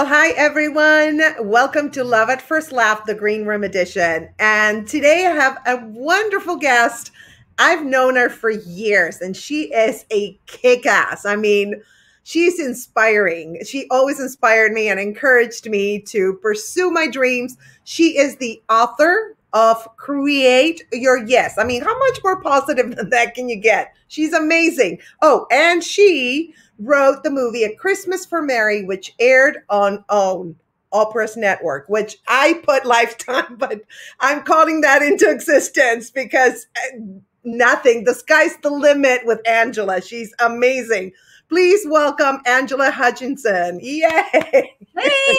Well, hi everyone. Welcome to Love at First Laugh, the Green Room edition. And today I have a wonderful guest. I've known her for years and she is a kick ass. I mean, she's inspiring. She always inspired me and encouraged me to pursue my dreams. She is the author of Create Your Yes. I mean, how much more positive than that can you get? She's amazing. Oh, and she wrote the movie A Christmas for Mary, which aired on OWN. Oprah's Network, which I put Lifetime, but I'm calling that into existence because eh, nothing, the sky's the limit with Angela. She's amazing. Please welcome Angela Hutchinson. Yay! Hey,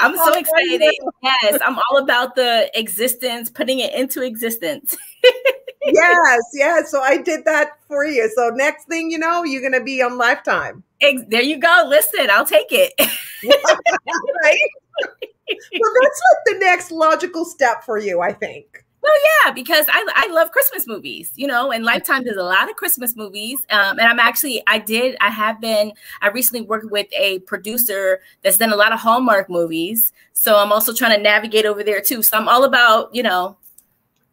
I'm so excited. Yes, I'm all about the existence, putting it into existence. yes, yes. So I did that for you. So next thing you know, you're gonna be on Lifetime. There you go. Listen, I'll take it. right? well, that's like the next logical step for you, I think. Well, yeah, because I, I love Christmas movies, you know, and Lifetime does a lot of Christmas movies. Um, and I'm actually, I did, I have been, I recently worked with a producer that's done a lot of Hallmark movies. So I'm also trying to navigate over there too. So I'm all about, you know,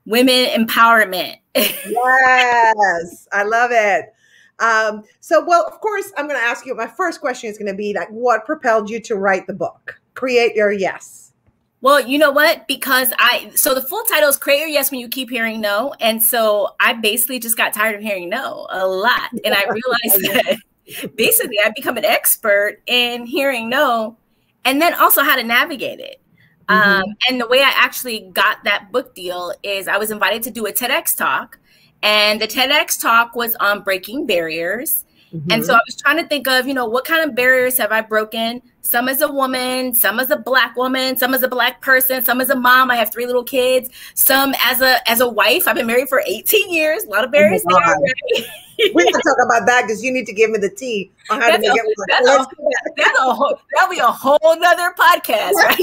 women empowerment. yes, I love it. Um, so, well, of course, I'm going to ask you. My first question is going to be like, what propelled you to write the book? Create your yes. Well, you know what? Because I so the full title is Create Your Yes When You Keep Hearing No. And so I basically just got tired of hearing no a lot. And I realized that basically I become an expert in hearing no and then also how to navigate it. Mm-hmm. Um, and the way I actually got that book deal is I was invited to do a TEDx talk. And the TEDx talk was on breaking barriers. Mm-hmm. And so I was trying to think of, you know, what kind of barriers have I broken? Some as a woman, some as a black woman, some as a black person, some as a mom. I have three little kids. Some as a as a wife. I've been married for 18 years. A lot of barriers oh there. Right? we can talk about that because you need to give me the tea on how that's to make a, it work. That's, a, whole, that'll be a whole nother podcast. Right?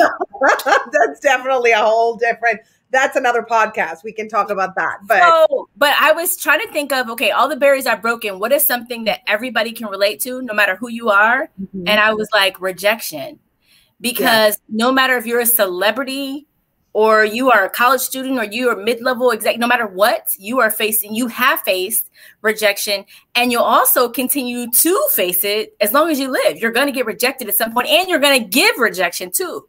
that's definitely a whole different that's another podcast. We can talk about that. But so, but I was trying to think of okay, all the barriers are broken. What is something that everybody can relate to, no matter who you are? Mm-hmm. And I was like rejection, because yeah. no matter if you're a celebrity or you are a college student or you are mid-level exec, no matter what you are facing, you have faced rejection, and you'll also continue to face it as long as you live. You're going to get rejected at some point, and you're going to give rejection too.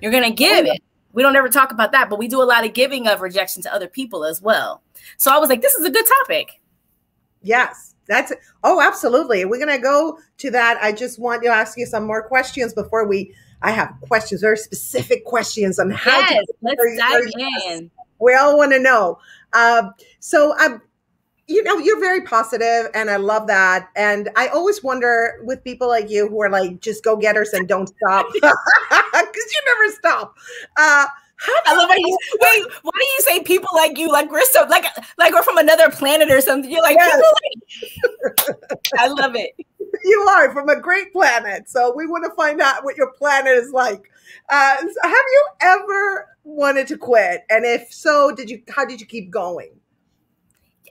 You're going to give oh, it we don't ever talk about that, but we do a lot of giving of rejection to other people as well. So I was like, this is a good topic. Yes, that's oh, absolutely. We're gonna go to that. I just want to ask you some more questions before we. I have questions, very specific questions on how. Yes, to let's dive in. We all want to know. Uh, so um, you know, you're very positive and I love that. And I always wonder with people like you who are like just go getters and don't stop you never stop. Uh, I love how you wait. Why do you say people like you? Like we're so like like we're from another planet or something. You're like, yes. like I love it. You are from a great planet, so we want to find out what your planet is like. Uh, have you ever wanted to quit? And if so, did you? How did you keep going?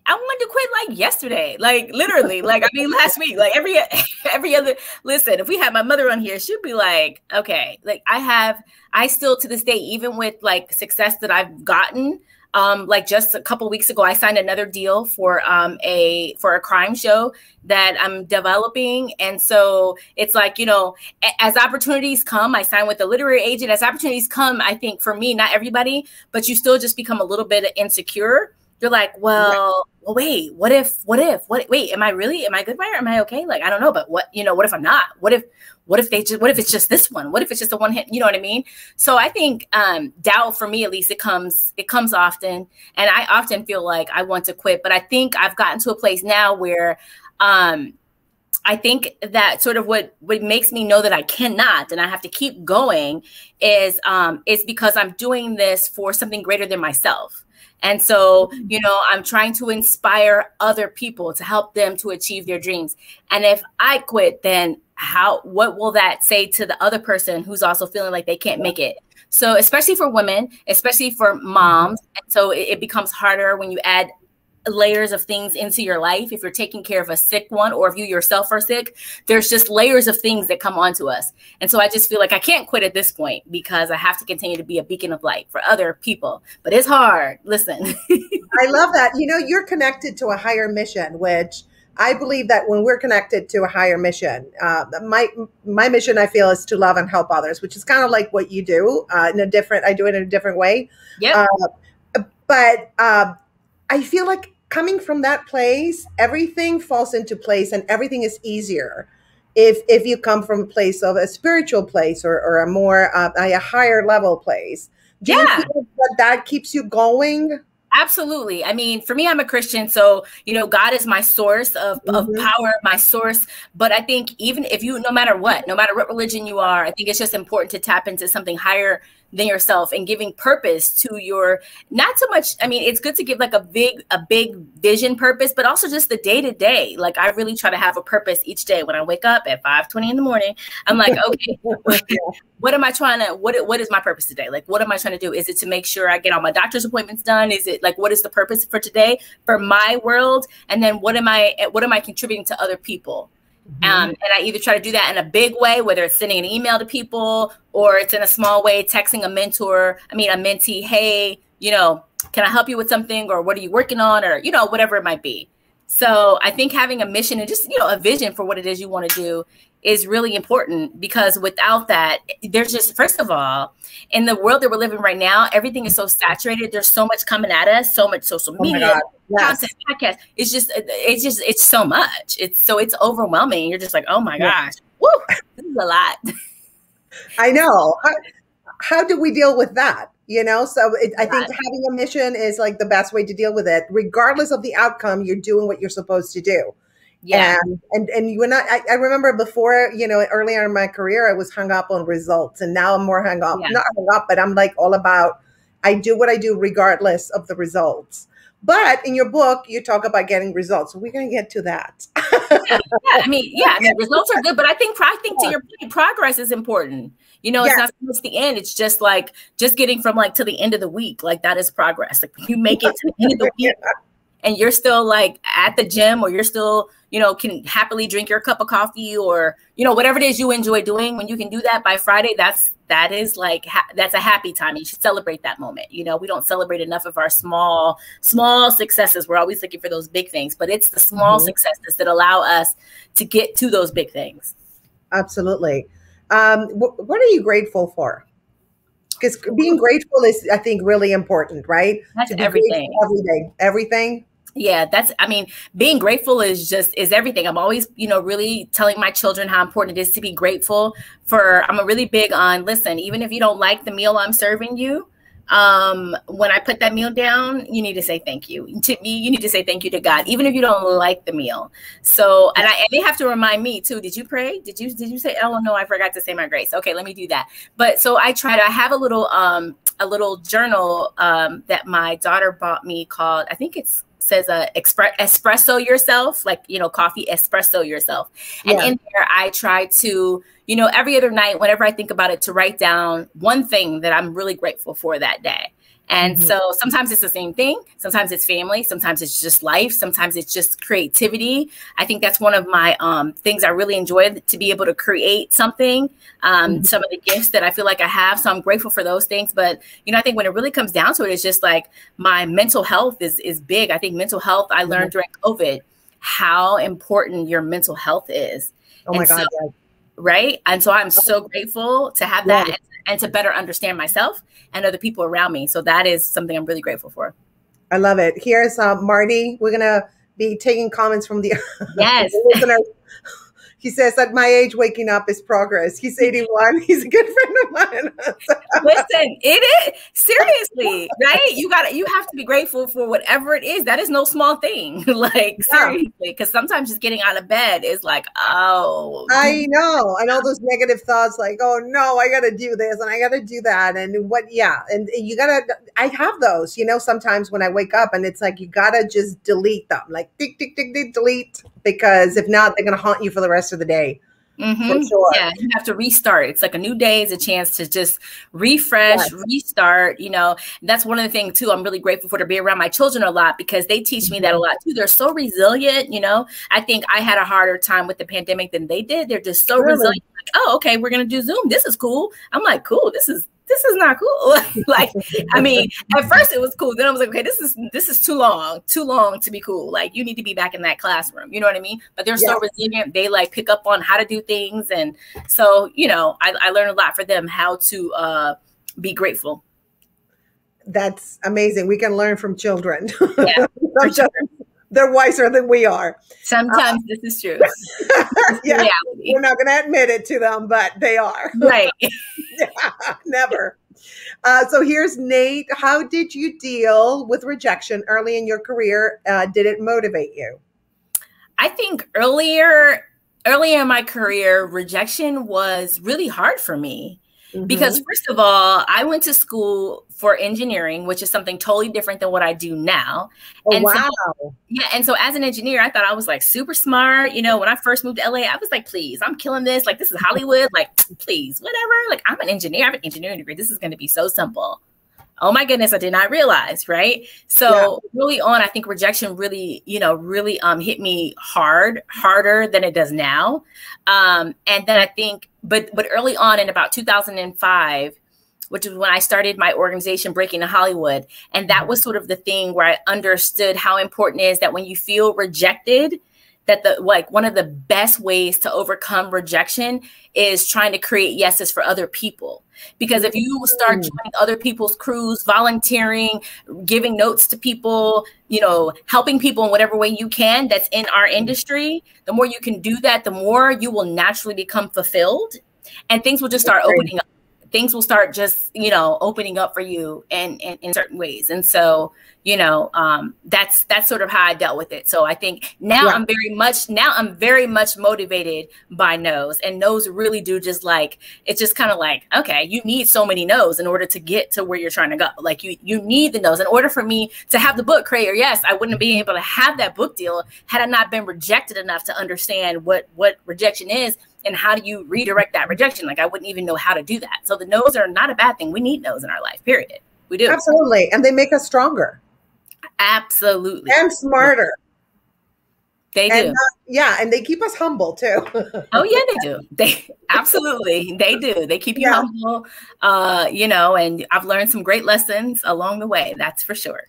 I wanted to quit like yesterday, like literally, like I mean last week, like every every other. Listen, if we had my mother on here, she'd be like, okay, like I have, I still to this day, even with like success that I've gotten, um, like just a couple weeks ago, I signed another deal for um a for a crime show that I'm developing, and so it's like you know, as opportunities come, I sign with a literary agent. As opportunities come, I think for me, not everybody, but you still just become a little bit insecure you're like, well, well, wait, what if, what if, what, wait, am I really, am I good writer? Am I okay? Like, I don't know, but what, you know, what if I'm not? What if, what if they just, what if it's just this one? What if it's just a one hit? You know what I mean? So I think um, doubt for me, at least, it comes, it comes often. And I often feel like I want to quit, but I think I've gotten to a place now where, um, I think that sort of what what makes me know that I cannot and I have to keep going is um is because I'm doing this for something greater than myself. And so, mm-hmm. you know, I'm trying to inspire other people to help them to achieve their dreams. And if I quit, then how what will that say to the other person who's also feeling like they can't make it? So, especially for women, especially for moms, and so it, it becomes harder when you add layers of things into your life. If you're taking care of a sick one, or if you yourself are sick, there's just layers of things that come onto us. And so I just feel like I can't quit at this point because I have to continue to be a beacon of light for other people. But it's hard. Listen. I love that. You know, you're connected to a higher mission, which I believe that when we're connected to a higher mission, uh, my my mission I feel is to love and help others, which is kind of like what you do uh, in a different. I do it in a different way. Yeah. Uh, but uh, I feel like coming from that place, everything falls into place and everything is easier if if you come from a place of a spiritual place or, or a more uh, a higher level place. Do yeah. that that keeps you going? Absolutely. I mean, for me, I'm a Christian, so you know, God is my source of, mm-hmm. of power, my source. But I think even if you, no matter what, no matter what religion you are, I think it's just important to tap into something higher than yourself and giving purpose to your not so much i mean it's good to give like a big a big vision purpose but also just the day to day like i really try to have a purpose each day. When i wake up at 5 20 in the morning i'm like okay what am i trying to what what is my purpose today? Like what am i trying to do? Is it to make sure i get all my doctor's appointments done? Is it like what is the purpose for today for my world? And then what am i what am i contributing to other people Mm-hmm. Um, and I either try to do that in a big way, whether it's sending an email to people or it's in a small way, texting a mentor, I mean, a mentee, hey, you know, can I help you with something or what are you working on or, you know, whatever it might be. So I think having a mission and just, you know, a vision for what it is you want to do is really important because without that, there's just, first of all, in the world that we're living right now, everything is so saturated. There's so much coming at us, so much social oh media, oh yes. content, podcast. It's just, it's just, it's so much. It's so, it's overwhelming. You're just like, oh my yeah. gosh, woo, this is a lot. I know. How, how do we deal with that? You know? So it, i think having a mission is like the best way to deal with it regardless of the outcome you're doing what you're supposed to do. Yeah. And and, and you and I, I remember before you know earlier in my career i was hung up on results and now i'm more hung up yeah. not hung up but i'm like all about i do what i do regardless of the results. But in your book you talk about getting results. We're going to get to that. Yeah, yeah, i mean yeah I mean, results are good but i think i think to your point progress is important you know, it's not much the end. It's just like just getting from like to the end of the week. Like that is progress. Like you make it to the end of the week and you're still like at the gym or you're still, you know, can happily drink your cup of coffee or, you know, whatever it is you enjoy doing. When you can do that by Friday, that's that is like ha- that's a happy time. You should celebrate that moment. You know, we don't celebrate enough of our small small successes. We're always looking for those big things, but it's the small mm-hmm. successes that allow us to get to those big things. Absolutely. Um, wh- what are you grateful for? Because being grateful is, I think, really important, right? That's everything. Every day, everything. Yeah, that's. I mean, being grateful is just is everything. I'm always, you know, really telling my children how important it is to be grateful for. I'm a really big on listen. Even if you don't like the meal I'm serving you, um, when I put that meal down, you need to say thank you. To me, you need to say thank you to God, even if you don't like the meal. So, and I and they have to remind me too. Did you pray? Did you did you say? Oh no, I forgot to say my grace. Okay, let me do that. But so I try to I have a little um a little journal um that my daughter bought me called I think it's says uh, expre- espresso yourself, like you know, coffee espresso yourself. And yeah. in there, I try to, you know, every other night, whenever I think about it, to write down one thing that I'm really grateful for that day. And mm-hmm. so sometimes it's the same thing. Sometimes it's family. Sometimes it's just life. Sometimes it's just creativity. I think that's one of my um, things I really enjoy to be able to create something. Um, mm-hmm. Some of the gifts that I feel like I have. So I'm grateful for those things. But you know, I think when it really comes down to it, it's just like my mental health is is big. I think mental health. I learned mm-hmm. during COVID how important your mental health is. Oh my and God. So, right? And so I'm so grateful to have that and, to better understand myself and other people around me. So that is something I'm really grateful for. I love it. Here's uh, Marty. We're gonna be taking comments from the yes listeners. He says at my age, waking up is progress. He's 81. He's a good friend of mine. Listen, it is seriously, right? You got you have to be grateful for whatever it is. That is no small thing. like seriously, because sometimes just getting out of bed is like, oh I know. And all those negative thoughts like, oh no, I gotta do this and I gotta do that. And what yeah, and you gotta I have those, you know, sometimes when I wake up and it's like you gotta just delete them. Like tick tick tick tick delete because if not, they're gonna haunt you for the rest rest of the day. Mm-hmm. Sure. Yeah, you have to restart. It's like a new day is a chance to just refresh, yes. restart. You know, that's one of the things too. I'm really grateful for to be around my children a lot because they teach me that a mm-hmm. lot too. They're so resilient. You know, I think I had a harder time with the pandemic than they did. They're just so really? resilient. Like, oh, okay, we're gonna do Zoom. This is cool. I'm like, cool. This is this is not cool. like, I mean, at first it was cool. Then I was like, okay, this is this is too long, too long to be cool. Like, you need to be back in that classroom. You know what I mean? But they're yeah. so resilient. They like pick up on how to do things, and so you know, I, I learned a lot for them how to uh, be grateful. That's amazing. We can learn from children. Yeah, sure. They're wiser than we are. Sometimes uh, this is true. yeah, reality. we're not going to admit it to them, but they are. Right. never. Uh, so here's Nate. How did you deal with rejection early in your career? Uh, did it motivate you? I think earlier, earlier in my career, rejection was really hard for me. Mm-hmm. Because, first of all, I went to school for engineering, which is something totally different than what I do now. Oh, and wow. So, yeah. And so, as an engineer, I thought I was like super smart. You know, when I first moved to LA, I was like, please, I'm killing this. Like, this is Hollywood. Like, please, whatever. Like, I'm an engineer. I have an engineering degree. This is going to be so simple oh my goodness, I did not realize, right? So yeah. really on, I think rejection really, you know, really um hit me hard, harder than it does now. Um, and then I think, but but early on in about 2005, which is when I started my organization Breaking to Hollywood, and that was sort of the thing where I understood how important it is that when you feel rejected, that the like one of the best ways to overcome rejection is trying to create yeses for other people. Because if you start mm. joining other people's crews volunteering giving notes to people you know helping people in whatever way you can that's in our industry the more you can do that the more you will naturally become fulfilled and things will just start opening up things will start just you know opening up for you in, in, in certain ways. And so you know um, that's that's sort of how i dealt with it. So i think now yeah. i'm very much now i'm very much motivated by no's. And no's really do just like it's just kind of like okay you need so many no's in order to get to where you're trying to go. Like you you need the no's. In order for me to have the book Create Your Yes i wouldn't be able to have that book deal had i not been rejected enough to understand what what rejection is and how do you redirect that rejection? Like i wouldn't even know how to do that. So the no's are not a bad thing. We need no's in our life period. We do. Absolutely. And they make us stronger. Absolutely. And smarter. They and, do uh, yeah and they keep us humble too. Oh yeah they do. They absolutely. They do. They keep you yeah. humble uh you know and i've learned some great lessons along the way that's for sure.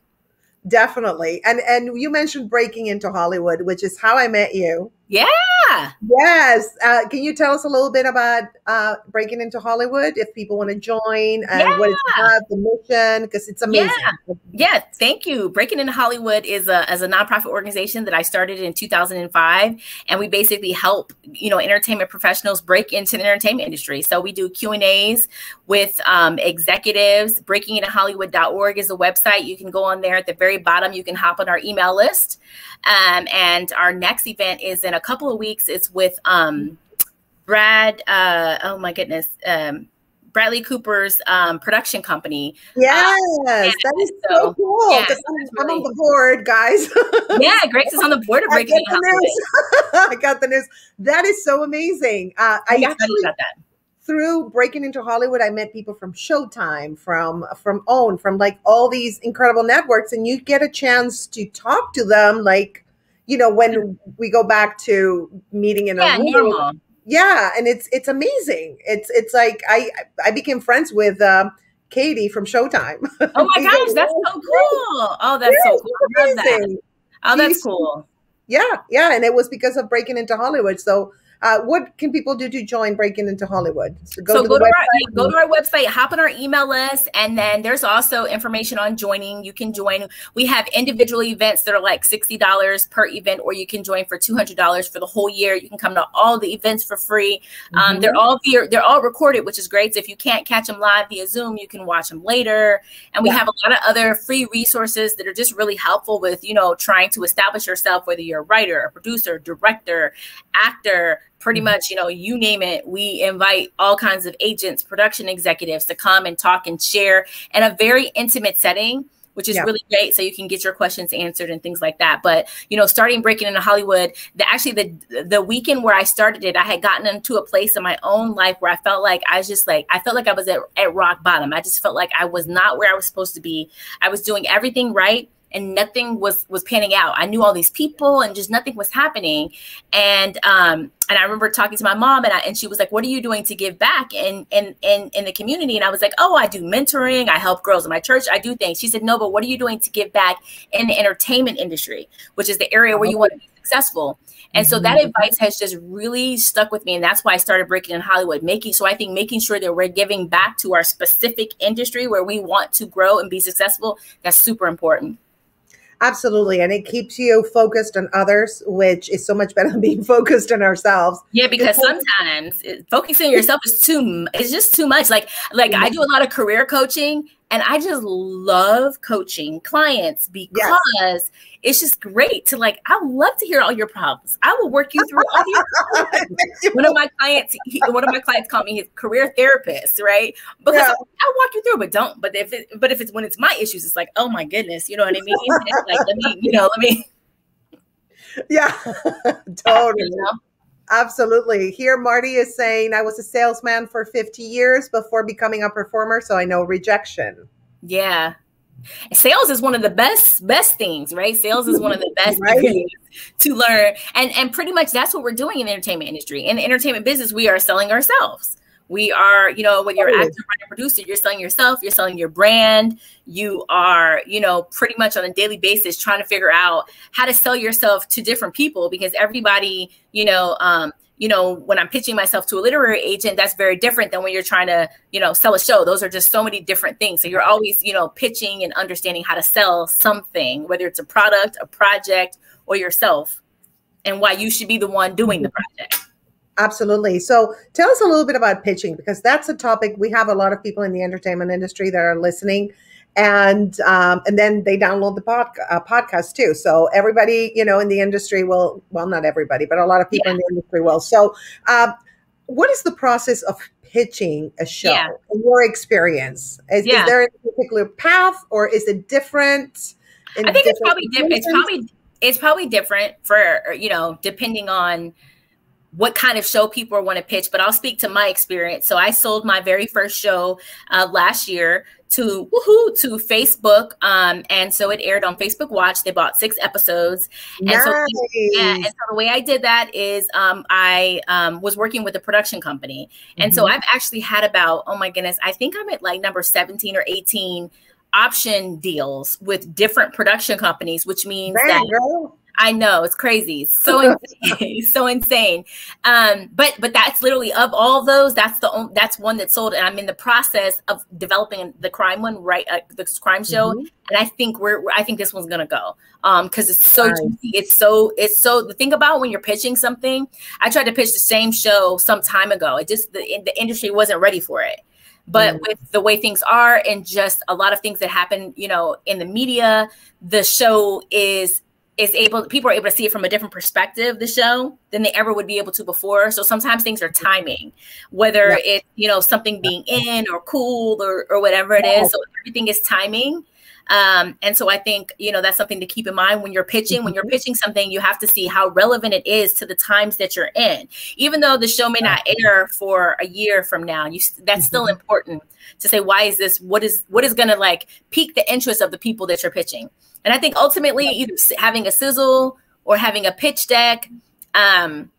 Definitely. And and you mentioned breaking into hollywood which is how i met you yeah. Yes. Uh, can you tell us a little bit about uh, breaking into Hollywood if people want to join and yeah. what it's about, the mission? Because it's amazing. Yeah. yeah. Thank you. Breaking into Hollywood is a as a nonprofit organization that I started in 2005, and we basically help you know entertainment professionals break into the entertainment industry. So we do Q and A's with um, executives. Breakingintohollywood.org is the website. You can go on there at the very bottom. You can hop on our email list. Um, and our next event is in a couple of weeks. It's with um, Brad. Uh, oh my goodness. Um, Bradley Cooper's um, production company. Yes, uh, that is so, so cool. I'm, really, on the board, guys. yeah, Grace is on the board of breaking I, I got the news. That is so amazing. Uh, I actually about that through breaking into Hollywood, I met people from Showtime, from from OWN, from like all these incredible networks, and you get a chance to talk to them, like you know when we go back to meeting in yeah, a room. Yeah, and it's it's amazing. It's it's like I I became friends with. Uh, Katie from Showtime. Oh my gosh, that's so cool! Oh, that's yeah, so cool. Love that. Oh, that's She's, cool. Yeah, yeah, and it was because of breaking into Hollywood. So uh, what can people do to join Breaking into Hollywood? So go, so to, go, to our, go to our website, hop on our email list, and then there's also information on joining. You can join. We have individual events that are like $60 per event, or you can join for $200 for the whole year. You can come to all the events for free. Um, mm-hmm. They're all via, they're all recorded, which is great. So if you can't catch them live via Zoom, you can watch them later. And we yeah. have a lot of other free resources that are just really helpful with, you know, trying to establish yourself, whether you're a writer, a producer, director, actor, pretty mm-hmm. much, you know, you name it, we invite all kinds of agents, production executives to come and talk and share in a very intimate setting which is really great. So you can get your questions answered and things like that. But you know, starting breaking into Hollywood, the actually the the weekend where I started it, I had gotten into a place in my own life where I felt like I was just like I felt like I was at, at rock bottom. I just felt like I was not where I was supposed to be. I was doing everything right and nothing was was panning out. I knew all these people and just nothing was happening. And um and I remember talking to my mom and I, and she was like, "What are you doing to give back in in in in the community?" And I was like, "Oh, I do mentoring. I help girls in my church. I do things." She said, "No, but what are you doing to give back in the entertainment industry, which is the area where you want to be successful?" And so that mm-hmm. advice has just really stuck with me. And that's why I started breaking in Hollywood, making so I think making sure that we're giving back to our specific industry where we want to grow and be successful, that's super important. Absolutely. And it keeps you focused on others, which is so much better than being focused on ourselves. Yeah, because sometimes eh, focusing on yourself is too it's just too much. Like like I do a lot of career coaching and I just love coaching clients because yes. it's just great to like, I love to hear all your problems. I will work you through all your One of my clients, he, one of my clients called me his career therapist, right? Because yeah. I'll walk you through, but don't. But if it, but if it's when it's my issues, it's like, oh my goodness, you know what I mean? like, let me, you know, let me. Yeah, totally. You know? Absolutely. Here, Marty is saying, I was a salesman for 50 years before becoming a performer, so I know rejection. Yeah. Sales is one of the best best things, right? Sales is one of the best right. things to learn. And and pretty much that's what we're doing in the entertainment industry. In the entertainment business, we are selling ourselves. We are, you know, when you're actor, writer, producer, you're selling yourself, you're selling your brand. You are, you know, pretty much on a daily basis trying to figure out how to sell yourself to different people because everybody, you know, um, you know, when I'm pitching myself to a literary agent, that's very different than when you're trying to, you know, sell a show. Those are just so many different things. So you're always, you know, pitching and understanding how to sell something, whether it's a product, a project, or yourself, and why you should be the one doing the project. Absolutely. So tell us a little bit about pitching because that's a topic we have a lot of people in the entertainment industry that are listening and um, and then they download the pod, uh, podcast too. So everybody, you know, in the industry will well, not everybody, but a lot of people yeah. in the industry will. So, uh, what is the process of pitching a show yeah. in your experience? Is, yeah. is, there a particular path, or is it different? I think it's probably different. It's probably it's probably different for you know depending on what kind of show people want to pitch, but I'll speak to my experience. So I sold my very first show uh, last year to woohoo to Facebook, um, and so it aired on Facebook Watch. They bought six episodes, nice. and so yeah, and so the way I did that is um, I um, was working with a production company, and mm-hmm. so I've actually had about oh my goodness, I think I'm at like number seventeen or eighteen option deals with different production companies, which means that. I know it's crazy, so insane, so insane. Um, but but that's literally of all those, that's the only, that's one that sold, and I'm in the process of developing the crime one, right? Uh, the crime show, mm-hmm. and I think we're I think this one's gonna go um because it's so nice. juicy, it's so it's so the thing about when you're pitching something. I tried to pitch the same show some time ago. It just the the industry wasn't ready for it but mm. with the way things are and just a lot of things that happen you know in the media the show is is able people are able to see it from a different perspective the show than they ever would be able to before. So sometimes things are timing whether yeah. it's you know something being in or cool or, or whatever it is. So everything is timing um, and so I think, you know, that's something to keep in mind when you're pitching. When you're mm-hmm. pitching something, you have to see how relevant it is to the times that you're in. Even though the show may not air for a year from now, you that's still mm-hmm. important to say why is this what is what is going to like pique the interest of the people that you're pitching. And I think ultimately either having a sizzle or having a pitch deck um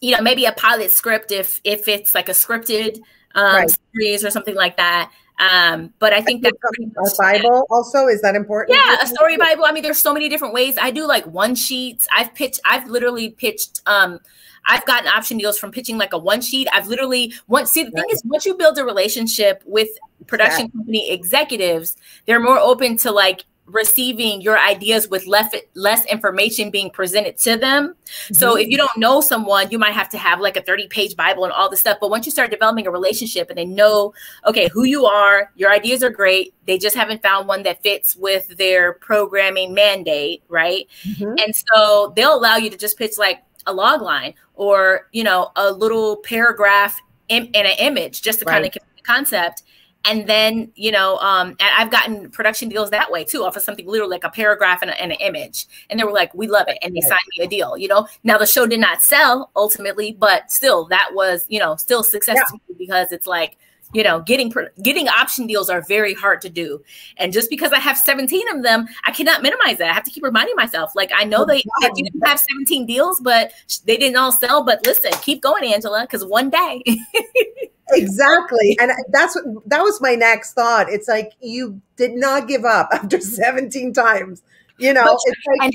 you know maybe a pilot script if if it's like a scripted um, right. series or something like that um, but I think that a Bible also is that important? Yeah, a story Bible. I mean, there's so many different ways. I do like one sheets. I've pitched. I've literally pitched. Um, I've gotten option deals from pitching like a one sheet. I've literally once. See, the thing is, once you build a relationship with production yeah. company executives, they're more open to like receiving your ideas with less less information being presented to them. Mm-hmm. So if you don't know someone, you might have to have like a 30 page Bible and all this stuff. But once you start developing a relationship and they know, okay, who you are, your ideas are great. They just haven't found one that fits with their programming mandate, right? Mm-hmm. And so they'll allow you to just pitch like a log line or, you know, a little paragraph in, in an image just to right. kind of concept and then you know um, i've gotten production deals that way too off of something literally like a paragraph and, a, and, an image. And they were like we love it. And they signed me a deal you know? Now the show did not sell ultimately but still that was you know still successful yeah. because it's like you know getting getting option deals are very hard to do. And just because i have 17 of them i cannot minimize that. I have to keep reminding myself like i know they, they didn't have 17 deals but they didn't all sell but listen keep going angela because one day. Exactly. And that's what that was my next thought. It's like you did not give up after 17 times you know? Like, and,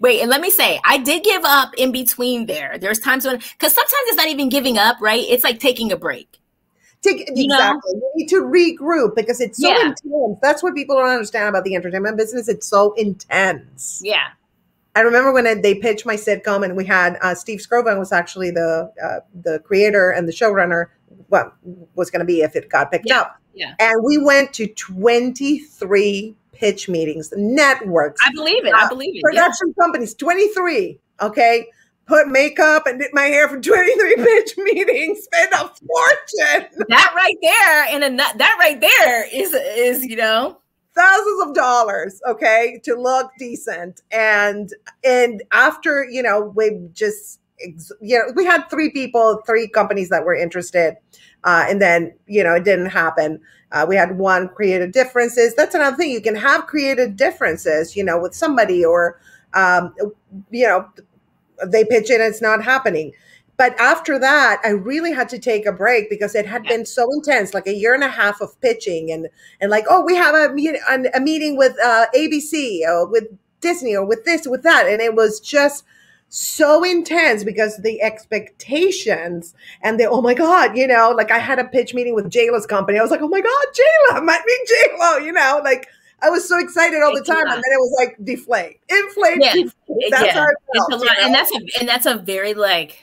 wait and let me say i did give up in between there. There's times when because sometimes it's not even giving up right? It's like taking a break Take, exactly. Know? You need to regroup because it's so yeah. intense. That's what people don't understand about the entertainment business. It's so intense. Yeah. I remember when I, they pitched my sitcom, and we had uh, Steve Skrovan was actually the uh, the creator and the showrunner. What was going to be if it got picked yeah. up? Yeah. And we went to twenty three pitch meetings, networks. I believe it. Uh, I believe it. Production yeah. companies, twenty three. Okay, put makeup and did my hair for 23 pitch meetings, spend a fortune. That right there, and a, that right there is is you know thousands of dollars, okay, to look decent. And and after you know we just you know we had three people, three companies that were interested, uh, and then you know it didn't happen. Uh, we had one creative differences. That's another thing. You can have creative differences, you know, with somebody or um, you know they pitch it and it's not happening. But after that, I really had to take a break because it had been so intense, like a year and a half of pitching and and like, oh, we have a a meeting with uh, ABC or with Disney or with this with that, and it was just so intense because the expectations and the oh my god, you know, like I had a pitch meeting with JLo's company. I was like, oh my god, JLo, might be JLo, you know, like I was so excited all the time, and then it was like deflate, inflate. Yeah, deflate. That's yeah. how felt, lot, you know? and that's a and that's a very like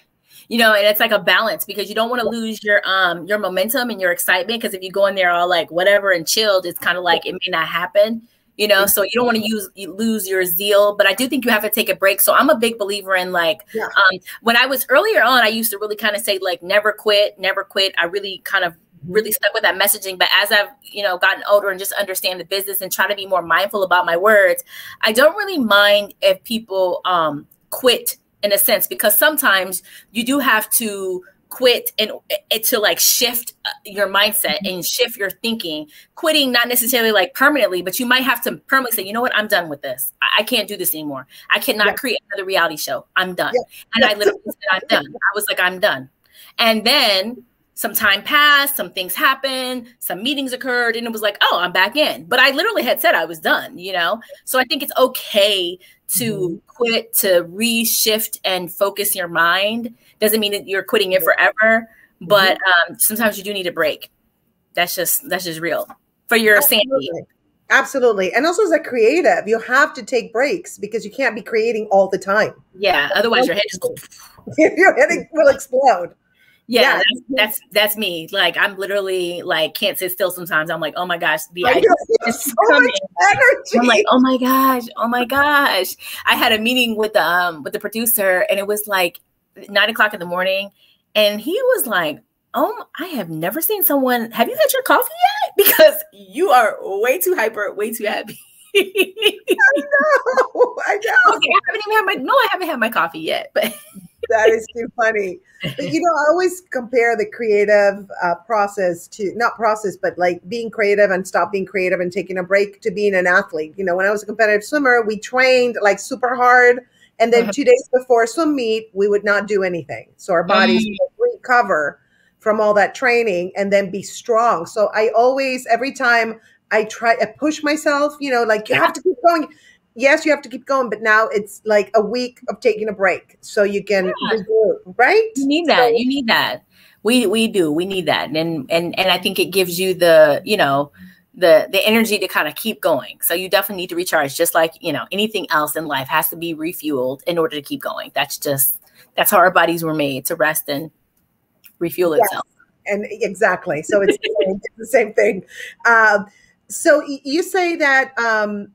you know, and it's like a balance because you don't want to lose your um your momentum and your excitement because if you go in there all like whatever and chilled, it's kind of like it may not happen. You know, so you don't want to use you lose your zeal, but I do think you have to take a break. So I'm a big believer in like yeah. um, when I was earlier on, I used to really kind of say like never quit, never quit. I really kind of really stuck with that messaging. But as I've, you know, gotten older and just understand the business and try to be more mindful about my words, I don't really mind if people um, quit in a sense because sometimes you do have to quit and to like shift uh, your mindset and shift your thinking. Quitting not necessarily like permanently but you might have to permanently say you know what? I'm done with this. I, I can't do this anymore. I cannot yeah. create another reality show. I'm done. Yeah. and yeah. i literally said i'm done. I was like i'm done. And then some time passed, some things happened, some meetings occurred, and it was like, oh, I'm back in. But I literally had said I was done, you know? So I think it's okay to mm-hmm. quit, to reshift and focus your mind. Doesn't mean that you're quitting it forever, but mm-hmm. um, sometimes you do need a break. That's just that's just real for your Absolutely. sanity. Absolutely. And also as a creative, you have to take breaks because you can't be creating all the time. Yeah. Otherwise your head just your head will explode yeah, yeah. That's, that's, that's me. Like I'm literally like can't sit still sometimes. I'm like, oh my gosh, the idea is so coming. I'm like, oh my gosh, oh my gosh. I had a meeting with the um with the producer, and it was like nine o'clock in the morning, and he was like, oh, I have never seen someone. Have you had your coffee yet? Because you are way too hyper, way too happy. I know. I know. Okay, I haven't even had my no, I haven't had my coffee yet, but that is too funny. But, you know, I always compare the creative uh, process to not process, but like being creative and stop being creative and taking a break to being an athlete. You know, when I was a competitive swimmer, we trained like super hard. And then uh-huh. two days before swim meet, we would not do anything. So our bodies mm. would recover from all that training and then be strong. So I always, every time I try, I push myself, you know, like you have to keep going yes, you have to keep going, but now it's like a week of taking a break so you can yeah. regroup, right? You need that. So, you need that. We we do. We need that. And and and I think it gives you the, you know, the the energy to kind of keep going. So you definitely need to recharge just like, you know, anything else in life has to be refueled in order to keep going. That's just that's how our bodies were made to rest and refuel yes. itself. And exactly. So it's, it's the same thing. Um, so you say that um,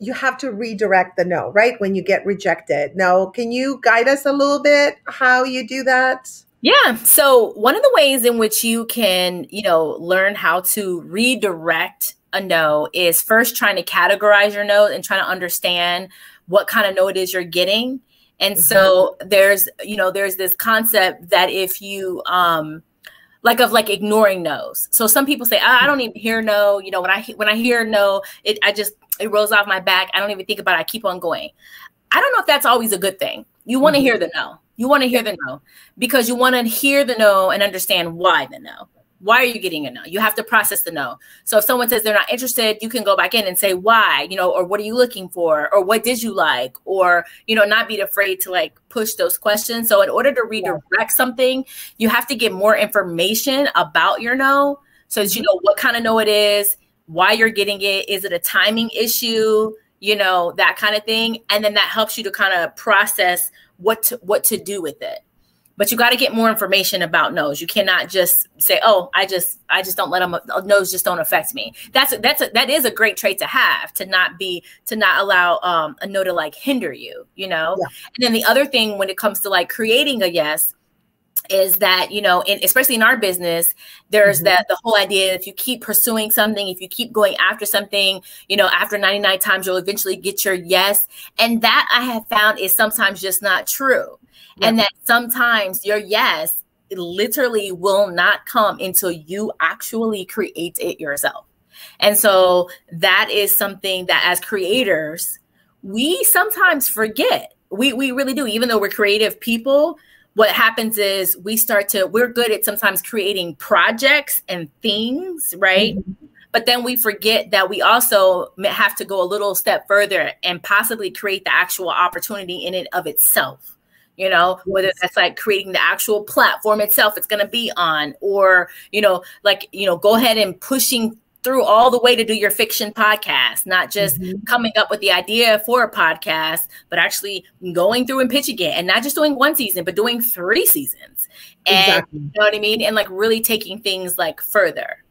you have to redirect the no, right? When you get rejected. Now, can you guide us a little bit how you do that? Yeah. So one of the ways in which you can, you know, learn how to redirect a no is first trying to categorize your no and trying to understand what kind of no it is you're getting. And mm-hmm. so there's, you know, there's this concept that if you um like of like ignoring no's. So some people say, I, I don't even hear no. You know, when I when I hear no, it I just it rolls off my back. I don't even think about it. I keep on going. I don't know if that's always a good thing. You want to mm-hmm. hear the no. You want to hear the no because you want to hear the no and understand why the no. Why are you getting a no? You have to process the no. So if someone says they're not interested, you can go back in and say why, you know, or what are you looking for, or what did you like, or you know, not be afraid to like push those questions. So in order to redirect yeah. something, you have to get more information about your no, so that you know what kind of no it is, why you're getting it, is it a timing issue, you know, that kind of thing, and then that helps you to kind of process what to, what to do with it but you got to get more information about no's. You cannot just say, "Oh, I just I just don't let them no's just don't affect me." That's that's a, that is a great trait to have to not be to not allow um, a no to like hinder you, you know. Yeah. And then the other thing when it comes to like creating a yes is that you know in, especially in our business there's mm-hmm. that the whole idea that if you keep pursuing something if you keep going after something you know after 99 times you'll eventually get your yes and that i have found is sometimes just not true yeah. and that sometimes your yes literally will not come until you actually create it yourself. And so that is something that as creators we sometimes forget. We we really do. Even though we're creative people what happens is we start to we're good at sometimes creating projects and things right? Mm-hmm. but then we forget that we also have to go a little step further and possibly create the actual opportunity in it of itself you know whether that's like creating the actual platform itself it's going to be on or you know like you know go ahead and pushing through all the way to do your fiction podcast, not just mm-hmm. coming up with the idea for a podcast, but actually going through and pitching it and not just doing one season, but doing three seasons. And exactly. you know what I mean? And like really taking things like further.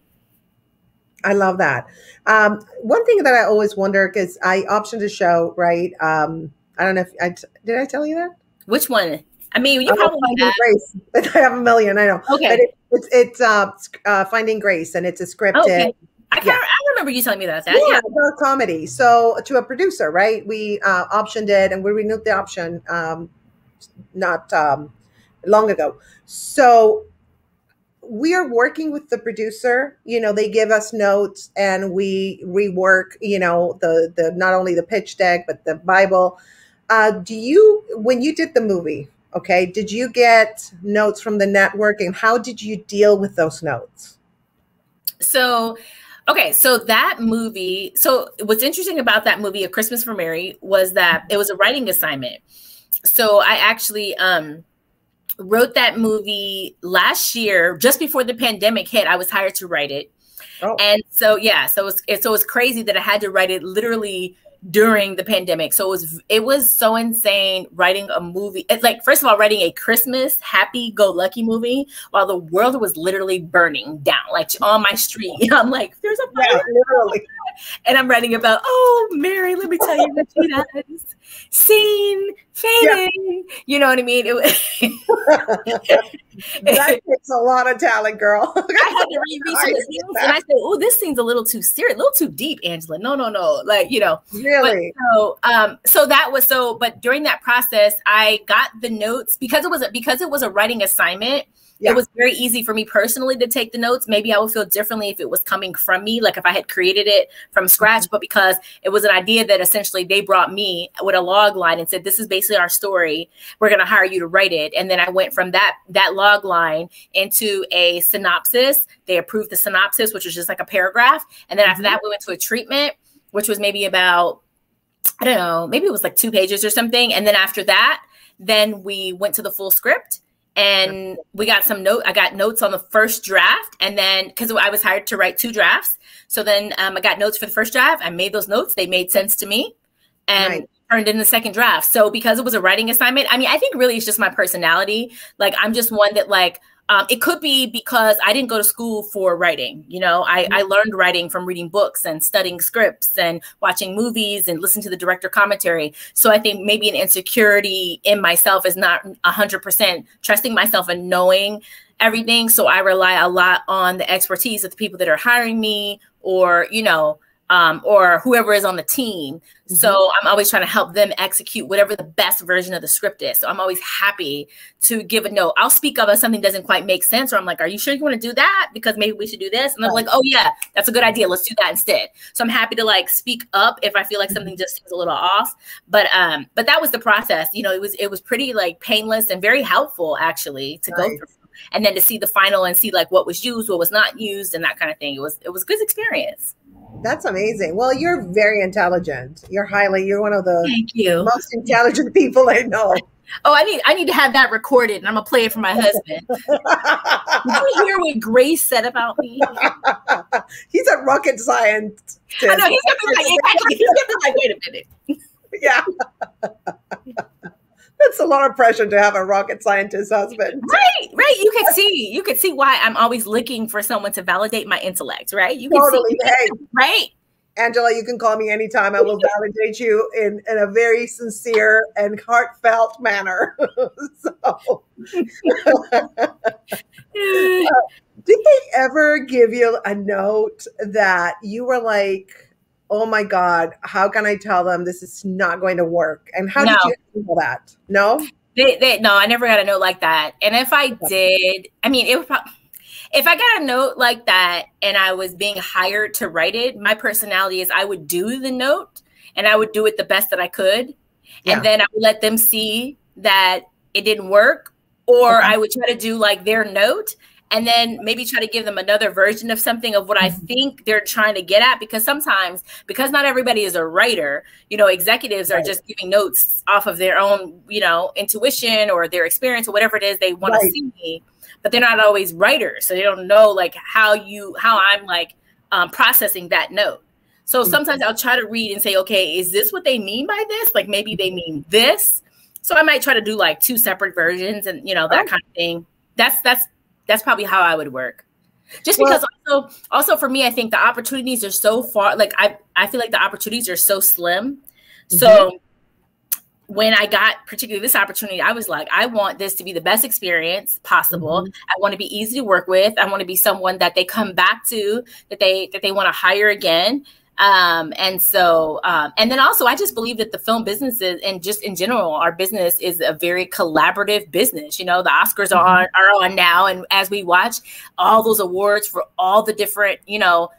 I love that. Um, one thing that I always wonder because I optioned a show, right? Um, I don't know if I did I tell you that? Which one? I mean, you probably have. Grace. I have a million. I know. Okay. But it, it's it's uh, uh, Finding Grace, and it's a scripted. Okay. I can't. Yeah. I remember you telling me that. that yeah, yeah. a comedy. So to a producer, right? We uh, optioned it, and we renewed the option um, not um, long ago. So we are working with the producer. You know, they give us notes, and we rework. You know, the the not only the pitch deck but the Bible. Uh, do you when you did the movie? Okay, did you get notes from the network, and how did you deal with those notes? So Okay, so that movie. So what's interesting about that movie, A Christmas for Mary, was that it was a writing assignment. So I actually um, wrote that movie last year, just before the pandemic hit. I was hired to write it, oh. and so yeah, so it's so it's crazy that I had to write it literally during the pandemic. So it was it was so insane writing a movie. It's like first of all, writing a Christmas happy go lucky movie while the world was literally burning down, like on my street. I'm like, there's a fire. Yeah, literally. And I'm writing about, oh Mary, let me tell you what she does. Scene fading. Yeah. You know what I mean? It was that takes a lot of talent, girl. I had to read research and I said, "Oh, this seems a little too serious, a little too deep, Angela." No, no, no. Like you know, really. But, so, um, so that was so. But during that process, I got the notes because it was a, because it was a writing assignment yeah. it was very easy for me personally to take the notes. Maybe I would feel differently if it was coming from me, like if I had created it from scratch, mm-hmm. but because it was an idea that essentially they brought me with a log line and said, This is basically our story. We're gonna hire you to write it. And then I went from that that log line into a synopsis. They approved the synopsis, which was just like a paragraph. And then after mm-hmm. that, we went to a treatment, which was maybe about I don't know, maybe it was like two pages or something. And then after that, then we went to the full script and we got some note i got notes on the first draft and then because i was hired to write two drafts. So then um, i got notes for the first draft. I made those notes. They made sense to me and right. turned in the second draft. So because it was a writing assignment i mean i think really it's just my personality. Like i'm just one that like um, it could be because I didn't go to school for writing. You know, I, I Mm-hmm. learned writing from reading books and studying scripts and watching movies and listening to the director commentary. So I think maybe an insecurity in myself is not 100% trusting myself and knowing everything. So I rely a lot on the expertise of the people that are hiring me or, you know, um, or whoever is on the team. So I'm always trying to help them execute whatever the best version of the script is. So I'm always happy to give a note. I'll speak up if something doesn't quite make sense, or I'm like, "Are you sure you want to do that? Because maybe we should do this." And I'm like, "Oh yeah, that's a good idea. Let's do that instead." So I'm happy to like speak up if I feel like something just seems a little off. But um, but that was the process. You know, it was it was pretty like painless and very helpful actually to go through. And then to see the final and see like what was used, what was not used, and that kind of thing. It was it was a good experience. That's amazing. Well, you're very intelligent. You're highly, you're one of the Thank you. most intelligent people I know. Oh, I need I need to have that recorded, and I'm gonna play it for my husband. Did you hear what Grace said about me? He's a rocket scientist. I know he's gonna be like. He's gonna be like, wait a minute. Yeah. That's a lot of pressure to have a rocket scientist husband. Right, right. You can see, you can see why I'm always looking for someone to validate my intellect, right? You can Totally. see, Hey, right? Angela, you can call me anytime. I will validate you in, in a very sincere and heartfelt manner. so, uh, did they ever give you a note that you were like, oh my God, how can I tell them this is not going to work? And how did you handle that? No? They, they, no, I never got a note like that. And if I did, I mean, it would probably, if I got a note like that and I was being hired to write it, my personality is I would do the note and I would do it the best that I could. Yeah. And then I would let them see that it didn't work. Or Okay. I would try to do like their note and then maybe try to give them another version of something of what I Mm-hmm. think they're trying to get at. Because sometimes, because not everybody is a writer, you know, executives are just giving notes off of their own, you know, intuition or their experience or whatever it is they want Right. to see. Me, but they're not always writers, so they don't know like how you how I'm like um, processing that note. So Mm-hmm. sometimes I'll try to read and say, okay, is this what they mean by this? Like maybe they mean this. So I might try to do like two separate versions and you know that Oh. kind of thing. That's that's that's probably how I would work. Just Well- because also also for me, I think the opportunities are so far. Like I I feel like the opportunities are so slim. So mm-hmm. when I got particularly this opportunity, I was like, I want this to be the best experience possible. Mm-hmm. I want to be easy to work with. I want to be someone that they come back to, that they that they want to hire again. Um, and so, um, and then also, I just believe that the film businesses and just in general, our business is a very collaborative business. You know, the Oscars are on, are on now, and as we watch all those awards for all the different, you know,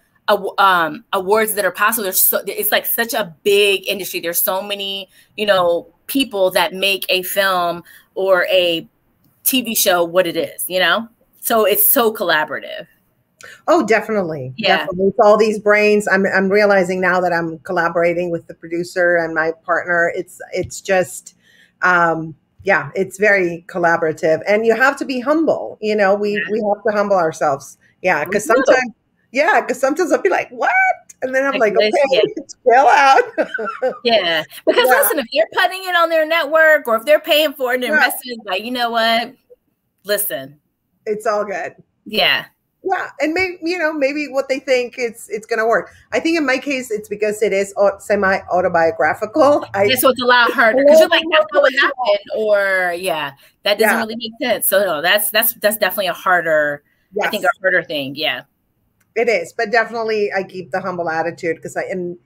um, awards that are possible, there's so it's like such a big industry. There's so many, you know, people that make a film or a TV show what it is. You know, so it's so collaborative. Oh, definitely. Yeah. Definitely. It's all these brains. I'm I'm realizing now that I'm collaborating with the producer and my partner. It's it's just um yeah, it's very collaborative. And you have to be humble. You know, we Yeah. we have to humble ourselves. Yeah. Because We do. sometimes yeah, because sometimes I'll be like, what? And then I'm Like like, okay, chill out. Yeah, because Yeah. listen, if you're putting it on their network or if they're paying for it and Yeah. like you know what, listen, it's all good. yeah, Yeah, and maybe you know maybe what they think it's it's gonna work. I think in my case it's because it is semi autobiographical. I yeah, so it's a lot harder because you're like that's not what happened, or yeah, that doesn't Yeah. really make sense. So no, that's that's that's definitely a harder, I think, a harder thing. Yeah, It is, but definitely I keep the humble attitude because I and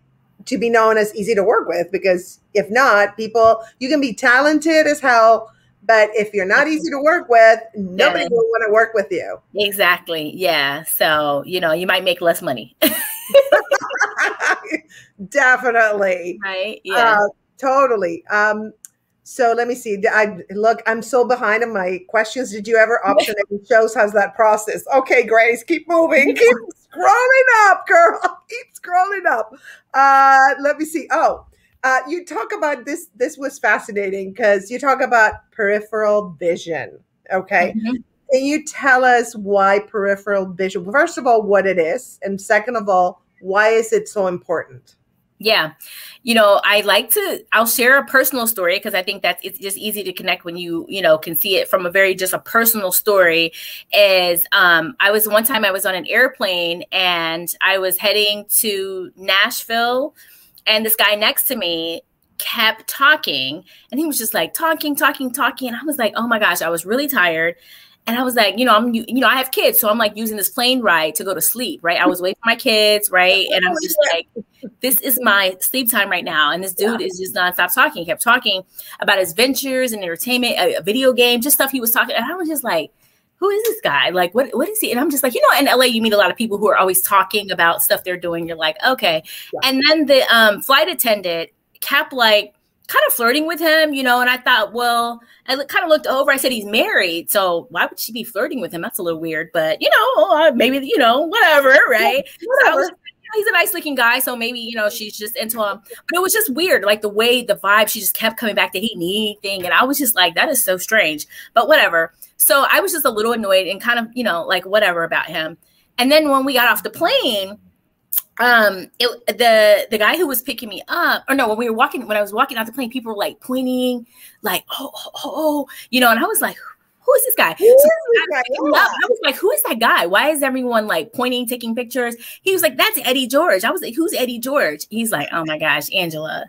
to be known as easy to work with because if not, people you can be talented as hell, but if you're not easy to work with, nobody Yeah. will want to work with you. exactly. Yeah, so you know, you might make less money, definitely. right? Yeah, Uh, totally. Um, so let me see. I look. I'm so behind on my questions. Did you ever option any shows? How's that process? Okay, Grace, keep moving. Keep scrolling up, girl. Keep scrolling up. Uh, let me see. Oh, uh, you talk about this. This was fascinating because you talk about peripheral vision. Okay. Mhm. Can you tell us why peripheral vision? First of all, what it is, and second of all, why is it so important? Yeah. You know, I like to I'll share a personal story because I think that's it's just easy to connect when you, you know, can see it from a very just a personal story is um I was one time I was on an airplane and I was heading to Nashville and this guy next to me kept talking and he was just like talking talking talking and I was like, "Oh my gosh, I was really tired." And I was like, you know, I'm, you know, I have kids, so I'm like using this plane ride to go to sleep, right? I was waiting for my kids, right? And I'm just like, this is my sleep time right now. And this dude yeah. is just nonstop talking. He kept talking about his ventures and entertainment, a, a, video game, just stuff he was talking. And I was just like, who is this guy? Like, what, what is he? And I'm just like, you know, in LA, you meet a lot of people who are always talking about stuff they're doing. You're like, okay. Yeah. And then the um, flight attendant kept like, kind of flirting with him, you know, and I thought, well, I kind of looked over. I said he's married, so why would she be flirting with him? That's a little weird, but you know, uh, maybe you know, whatever, right? Yeah, whatever. So he's a nice looking guy, so maybe you know she's just into him. But it was just weird, like the way the vibe. She just kept coming back to he need anything, and I was just like, that is so strange. But whatever. So I was just a little annoyed and kind of you know like whatever about him. And then when we got off the plane, um it, the the guy who was picking me up or no when we were walking when i was walking out the plane people were like pointing like oh oh, oh, oh you know and i was like who is this guy? So I, yeah. I, was like, who is that guy? Why is everyone like pointing, taking pictures? He was like, that's Eddie George. I was like, who's Eddie George? He's like, oh my gosh, Angela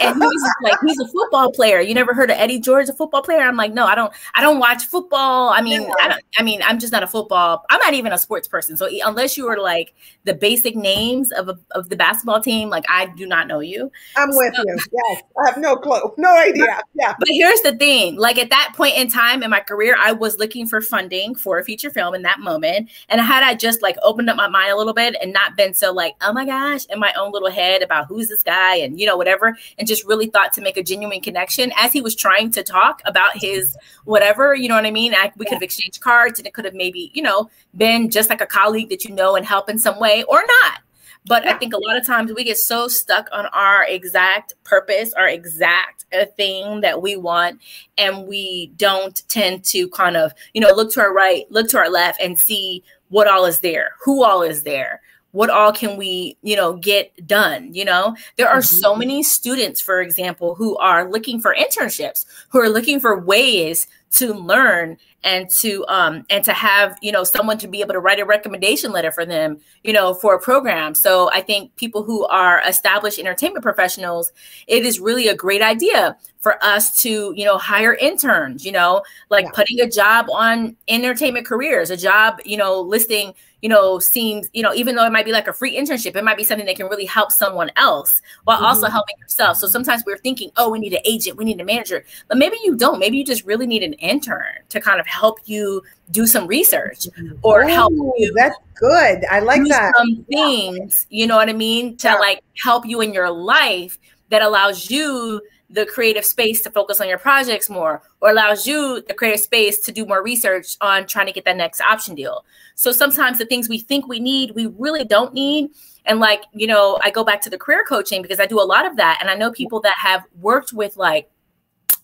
and he's like, he's a football player. You never heard of Eddie George, a football player? I'm like, no, I don't. I don't watch football. I mean, yeah. I don't. I mean, I'm just not a football. I'm not even a sports person. So unless you were like the basic names of a, of the basketball team, like I do not know you. I'm with you. Yes, I have no clue, no idea. Yeah. But here's the thing: like at that point in time in my career, I was looking for funding for a feature film in that moment, and had I just like opened up my mind a little bit and not been so like, oh my gosh, in my own little head about who's this guy and you know whatever and just really thought to make a genuine connection as he was trying to talk about his whatever, you know what I mean? I, we could have exchanged cards and it could have maybe, you know, been just like a colleague that you know and help in some way or not. But I think a lot of times we get so stuck on our exact purpose, our exact uh, thing that we want, and we don't tend to kind of, you know, look to our right, look to our left, and see what all is there, who all is there, what all can we you know get done you know there are mm-hmm. so many students for example who are looking for internships who are looking for ways to learn and to um and to have you know someone to be able to write a recommendation letter for them you know for a program so i think people who are established entertainment professionals it is really a great idea for us to you know hire interns you know like yeah. putting a job on entertainment careers a job you know listing you know, seems, you know, even though it might be like a free internship, it might be something that can really help someone else while mm-hmm. also helping yourself. So sometimes we're thinking, oh, we need an agent, we need a manager, but maybe you don't. Maybe you just really need an intern to kind of help you do some research or help you. That's good. I like that. Some things, you know what I mean, to yeah. like help you in your life that allows you the creative space to focus on your projects more or allows you the creative space to do more research on trying to get that next option deal. So sometimes the things we think we need, we really don't need. And like, you know, I go back to the career coaching because I do a lot of that. And I know people that have worked with like,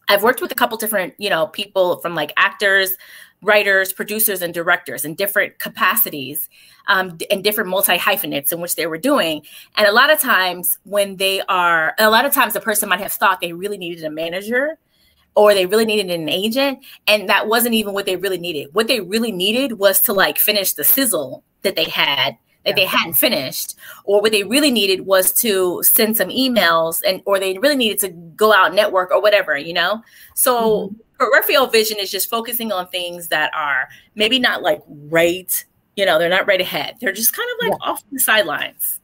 I've worked with a couple different, you know, people from like actors, writers, producers, and directors in different capacities um, and different multi hyphenates in which they were doing. And a lot of times, when they are, a lot of times, the person might have thought they really needed a manager or they really needed an agent. And that wasn't even what they really needed. What they really needed was to like finish the sizzle that they had that they hadn't finished or what they really needed was to send some emails and or they really needed to go out network or whatever you know so mm-hmm. peripheral vision is just focusing on things that are maybe not like right you know they're not right ahead they're just kind of like yeah. off the sidelines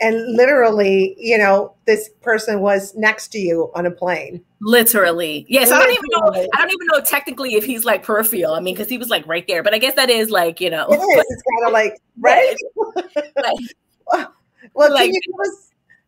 and literally you know this person was next to you on a plane literally yes literally. i don't even know i don't even know technically if he's like peripheral i mean because he was like right there but i guess that is like you know it is. it's kind of like right like, well like,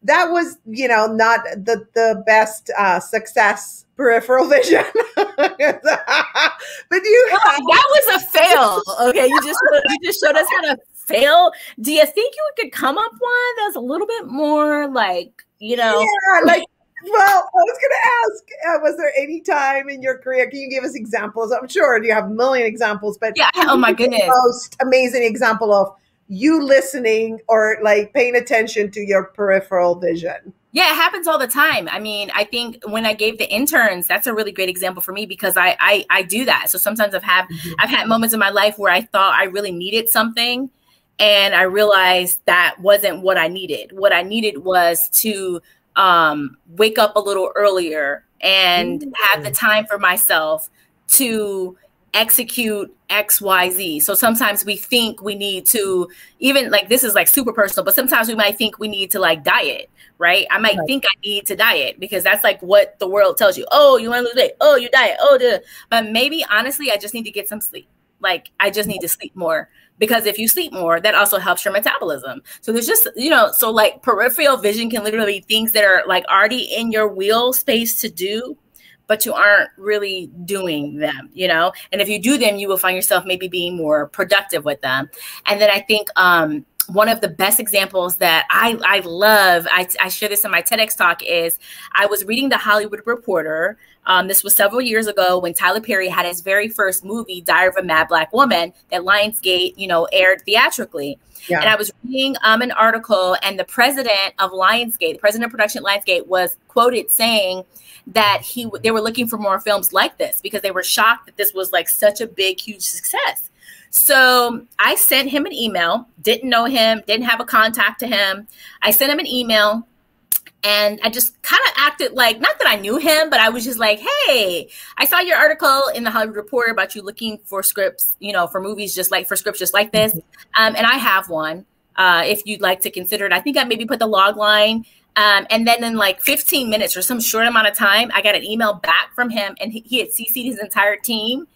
that was you know not the the best uh success peripheral vision. but you have- that was a fail. Okay, you just you just showed us how to fail. Do you think you could come up one that's a little bit more like you know? Yeah, like. Well, I was going to ask, uh, was there any time in your career? Can you give us examples? I'm sure you have a million examples, but yeah. Oh my goodness, most amazing example of you listening or like paying attention to your peripheral vision. Yeah, it happens all the time. I mean, I think when I gave the interns, that's a really great example for me because I I, I do that. So sometimes I've had mm-hmm. I've had moments in my life where I thought I really needed something and I realized that wasn't what I needed. What I needed was to um, wake up a little earlier and mm-hmm. have the time for myself to execute xyz so sometimes we think we need to even like this is like super personal but sometimes we might think we need to like diet right i might right. think i need to diet because that's like what the world tells you oh you want to lose weight oh you diet oh duh. but maybe honestly i just need to get some sleep like i just need to sleep more because if you sleep more that also helps your metabolism so there's just you know so like peripheral vision can literally be things that are like already in your wheel space to do but you aren't really doing them, you know? And if you do them, you will find yourself maybe being more productive with them. And then I think um, one of the best examples that I, I love, I, I share this in my TEDx talk, is I was reading The Hollywood Reporter. Um, this was several years ago when Tyler Perry had his very first movie, Diary of a Mad Black Woman, that Lionsgate, you know, aired theatrically. Yeah. And I was reading um, an article, and the president of Lionsgate, the president of production at Lionsgate, was quoted saying that he they were looking for more films like this because they were shocked that this was like such a big, huge success. So I sent him an email, didn't know him, didn't have a contact to him. I sent him an email and I just kind of acted like not that I knew him, but I was just like, "Hey, I saw your article in the Hollywood Reporter about you looking for scripts, you know, for movies just like for scripts just like this, mm-hmm. um, and I have one. Uh, if you'd like to consider it, I think I maybe put the log line um, and then in like 15 minutes or some short amount of time, I got an email back from him and he, he had CC'd his entire team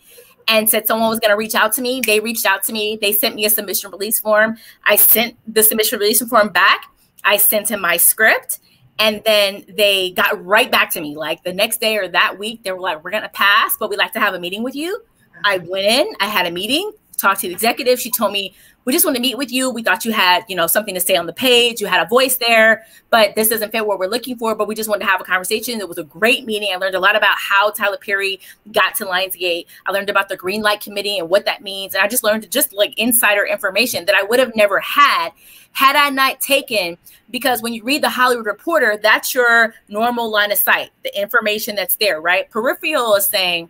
and said someone was going to reach out to me. They reached out to me. They sent me a submission release form. I sent the submission release form back. I sent him my script. And then they got right back to me like the next day or that week. They were like, we're going to pass, but we'd like to have a meeting with you. I went in, I had a meeting, talked to the executive. She told me we just want to meet with you. We thought you had, you know, something to say on the page. You had a voice there, but this doesn't fit what we're looking for. But we just wanted to have a conversation. It was a great meeting. I learned a lot about how Tyler Perry got to Lionsgate. I learned about the Green Light Committee and what that means. And I just learned just like insider information that I would have never had had I not taken, because when you read the Hollywood Reporter, that's your normal line of sight, the information that's there, right? Peripheral is saying,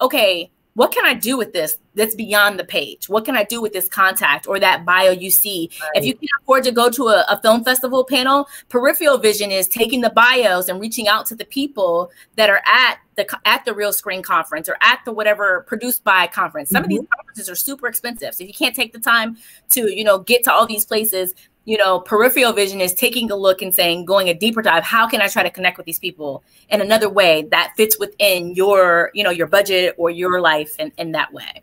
okay, what can I do with this that's beyond the page? What can I do with this contact or that bio you see? Right. If you can't afford to go to a, a, film festival panel, peripheral vision is taking the bios and reaching out to the people that are at the at the Realscreen conference or at the whatever produced by conference. Some mm-hmm. of these mm-hmm. conferences are super expensive. So if you can't take the time to, you know, get to all these places, you know, peripheral vision is taking a look and saying, going a deeper dive, how can I try to connect with these people in another way that fits within your, you know, your budget or your life in, in that way?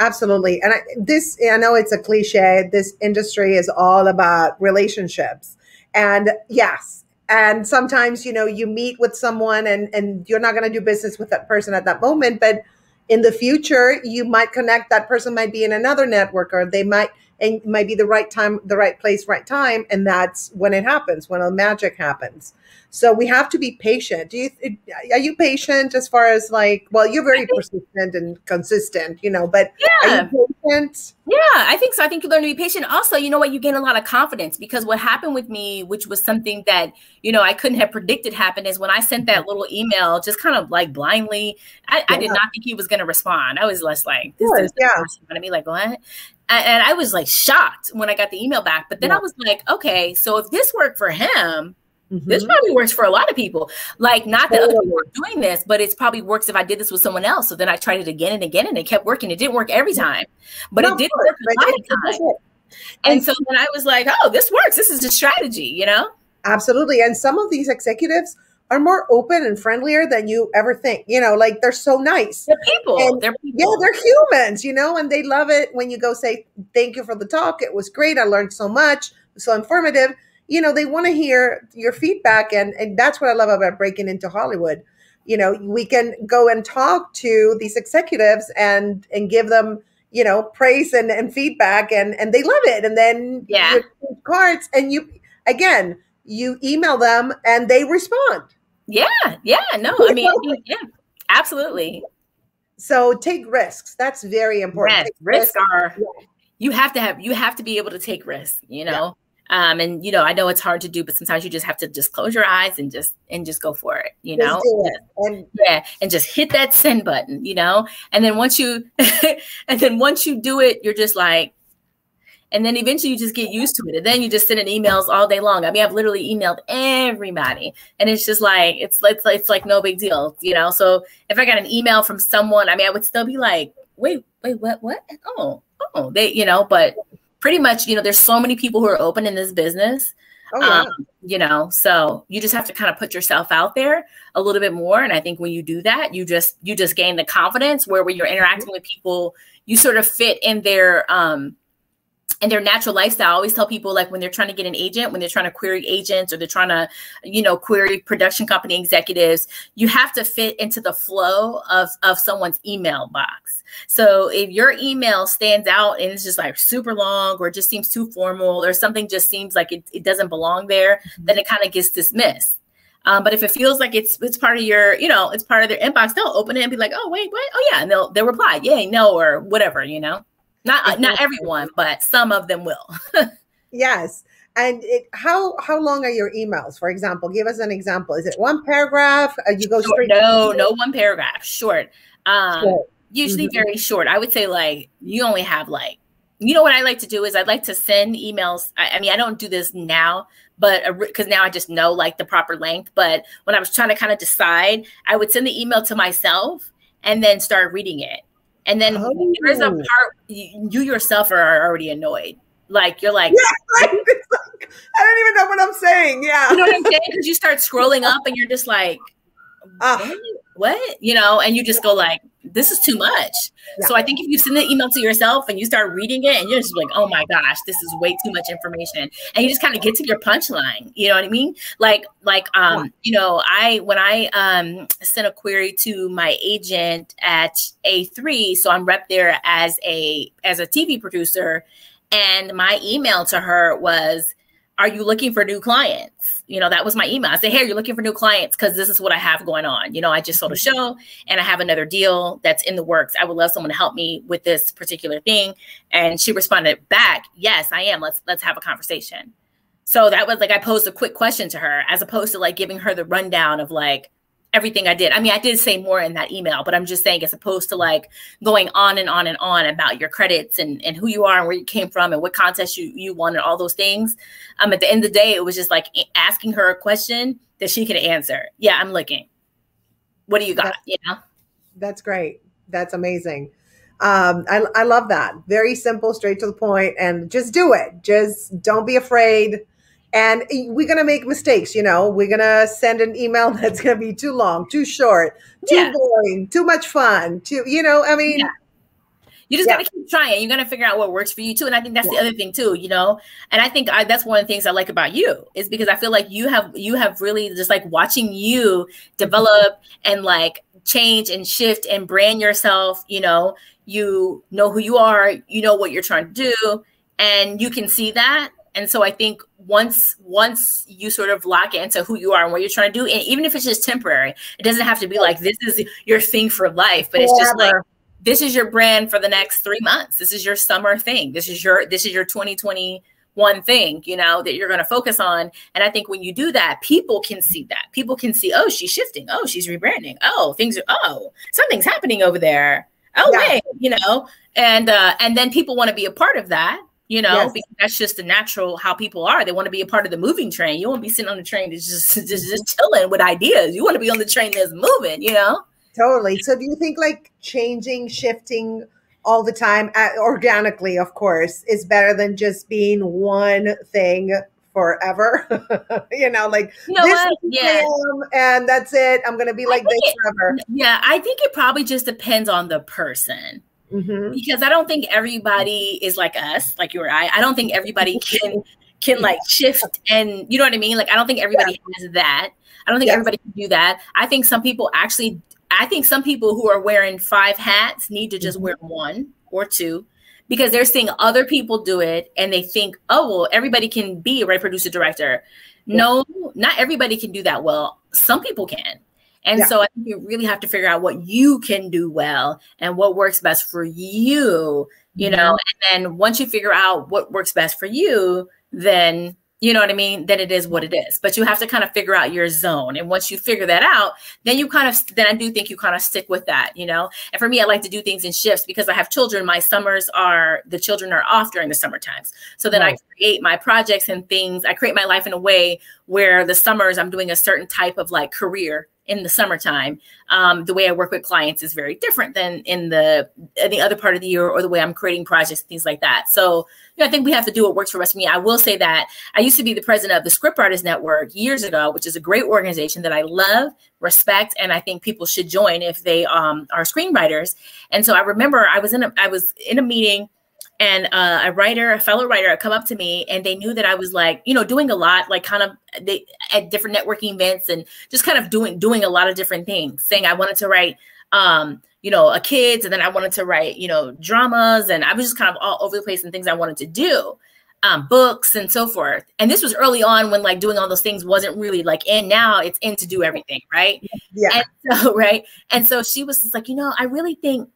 Absolutely. And I, this, I know it's a cliche. This industry is all about relationships. And yes, and sometimes, you know, you meet with someone and, and you're not going to do business with that person at that moment, but in the future, you might connect. That person might be in another network or they might – and it might be the right time, the right place, right time, and that's when it happens, when the magic happens. So we have to be patient. Do you are you patient as far as like? Well, you're very persistent and consistent, you know. But yeah, patient? Yeah, I think so. I think you learn to be patient. Also, you know what? You gain a lot of confidence because what happened with me, which was something that you know I couldn't have predicted happened is when I sent that little email, just kind of like blindly. I, yeah. I did not think he was going to respond. I was less like, this is yeah. going to be like what? And I was like shocked when I got the email back. But then yeah. I was like, okay, so if this worked for him, mm-hmm. this probably works for a lot of people. Like, not that other people are doing this, but it's probably works if I did this with someone else. So then I tried it again and again, and it kept working. It didn't work every time, but no, it did work a lot of times. And so then I was like, oh, this works. This is a strategy, you know? Absolutely. And some of these executives are more open and friendlier than you ever think. You know, like they're so nice. They're people. And, they're people. Yeah, they're humans, you know, and they love it when you go say, Thank you for the talk. It was great. I learned so much, so informative. You know, they want to hear your feedback. And, and that's what I love about breaking into Hollywood. You know, we can go and talk to these executives and and give them, you know, praise and, and feedback and and they love it. And then yeah, cards and you again, you email them and they respond yeah, yeah, no, I mean, yeah, absolutely. So take risks. That's very important. Yes, risks are you have to have you have to be able to take risks, you know. Yeah. Um, and you know, I know it's hard to do, but sometimes you just have to just close your eyes and just and just go for it, you know. And yeah, and just hit that send button, you know. And then once you and then once you do it, you're just like, and then eventually you just get used to it. And then you just send in emails all day long. I mean, I've literally emailed everybody. And it's just like, it's, it's, it's like no big deal, you know? So if I got an email from someone, I mean, I would still be like, wait, wait, what, what? Oh, oh, they, you know, but pretty much, you know, there's so many people who are open in this business. Oh, yeah. um, you know, so you just have to kind of put yourself out there a little bit more. And I think when you do that, you just, you just gain the confidence where when you're interacting with people, you sort of fit in their, um, and their natural lifestyle. I always tell people like when they're trying to get an agent, when they're trying to query agents or they're trying to, you know, query production company executives, you have to fit into the flow of, of someone's email box. So if your email stands out and it's just like super long or just seems too formal or something just seems like it, it doesn't belong there, mm-hmm. then it kind of gets dismissed. Um, but if it feels like it's it's part of your, you know, it's part of their inbox, they'll open it and be like, oh wait, what? Oh yeah, and they'll they'll reply, yay, no, or whatever, you know. Not not everyone, but some of them will. yes. And it, how how long are your emails? For example, give us an example. Is it one paragraph? Uh, you go short, straight. No, no one paragraph. Short. Um, short. Usually mm-hmm. very short. I would say like you only have like you know what I like to do is I'd like to send emails. I, I mean, I don't do this now, but because now I just know like the proper length. But when I was trying to kind of decide, I would send the email to myself and then start reading it. And then oh. there's a part you, you, yourself are already annoyed. Like you're like, yeah, right? like, I don't even know what I'm saying. Yeah. You know what I'm saying? Because you start scrolling up and you're just like, uh, what? You know, and you just go like, this is too much. Yeah. So I think if you send an email to yourself and you start reading it and you're just like, oh my gosh, this is way too much information. And you just kind of get to your punchline. You know what I mean? Like, like, um, you know, I, when I um sent a query to my agent at A3, so I'm rep there as a, as a TV producer. And my email to her was, are you looking for new clients? You know, that was my email. I said, hey, you're looking for new clients because this is what I have going on. You know, I just sold a mm-hmm. show and I have another deal that's in the works. I would love someone to help me with this particular thing. And she responded back, yes, I am. Let's let's have a conversation. So that was like I posed a quick question to her as opposed to like giving her the rundown of like, everything I did. I mean, I did say more in that email, but I'm just saying, as opposed to like going on and on and on about your credits and, and who you are and where you came from and what contest you, you won and all those things. Um, at the end of the day, it was just like asking her a question that she could answer. Yeah, I'm looking. What do you got? That's, you know? That's great. That's amazing. Um, I, I love that. Very simple, straight to the point, and just do it. Just don't be afraid and we're going to make mistakes, you know. We're going to send an email that's going to be too long, too short, too yeah. boring, too much fun, too, you know, I mean, yeah. You just yeah. got to keep trying. You got to figure out what works for you too. And I think that's yeah. the other thing too, you know. And I think I, that's one of the things I like about you is because I feel like you have you have really just like watching you develop and like change and shift and brand yourself. You know, you know who you are. You know what you're trying to do, and you can see that. And so I think once once you sort of lock into who you are and what you're trying to do, and even if it's just temporary, it doesn't have to be like this is your thing for life, but it's just like this is your brand for the next three months. This is your summer thing. This is your this is your 2021 thing, you know, that you're going to focus on. And I think when you do that, people can see that. People can see, oh, she's shifting. Oh, she's rebranding. Oh, things are oh, something's happening over there. Oh, yeah. wait, you know, and uh, and then people want to be a part of that you know, yes. because that's just the natural how people are. They want to be a part of the moving train. You want to be sitting on the train that's just, just just chilling with ideas. You want to be on the train that's moving, you know? Totally. So do you think like changing, shifting all the time uh, organically, of course, is better than just being one thing forever. you know, like you know this yeah. and that's it. I'm gonna be like this it, forever. Yeah, I think it probably just depends on the person. Mm-hmm. Because I don't think everybody is like us, like you or I. I don't think everybody can can like shift and you know what I mean? Like I don't think everybody yeah. has that. I don't think everybody can do that. I think some people actually I think some people who are wearing five hats need to just mm-hmm. wear one or two because they're seeing other people do it and they think, oh well, everybody can be a right producer director. Yeah. No, not everybody can do that well. Some people can. And yeah. so I think you really have to figure out what you can do well and what works best for you you know mm-hmm. and then once you figure out what works best for you then you know what I mean? Then it is what it is. But you have to kind of figure out your zone. And once you figure that out, then you kind of, then I do think you kind of stick with that, you know? And for me, I like to do things in shifts because I have children. My summers are, the children are off during the summer times. So then right. I create my projects and things. I create my life in a way where the summers I'm doing a certain type of like career in the summertime. Um, the way I work with clients is very different than in the in the other part of the year or the way I'm creating projects things like that. So you know, I think we have to do what works for us. Me, I will say that I used to be the president of the Script Network years ago, which is a great organization that I love, respect, and I think people should join if they um, are screenwriters. And so I remember I was in a I was in a meeting and uh, a writer, a fellow writer, had come up to me and they knew that I was like, you know, doing a lot, like kind of they at different networking events and just kind of doing doing a lot of different things, saying I wanted to write um, you know, a kids, and then I wanted to write, you know, dramas, and I was just kind of all over the place and things I wanted to do. Um, books and so forth. And this was early on when like doing all those things wasn't really like in. Now it's in to do everything, right? Yeah. And so right. And so she was just like, you know, I really think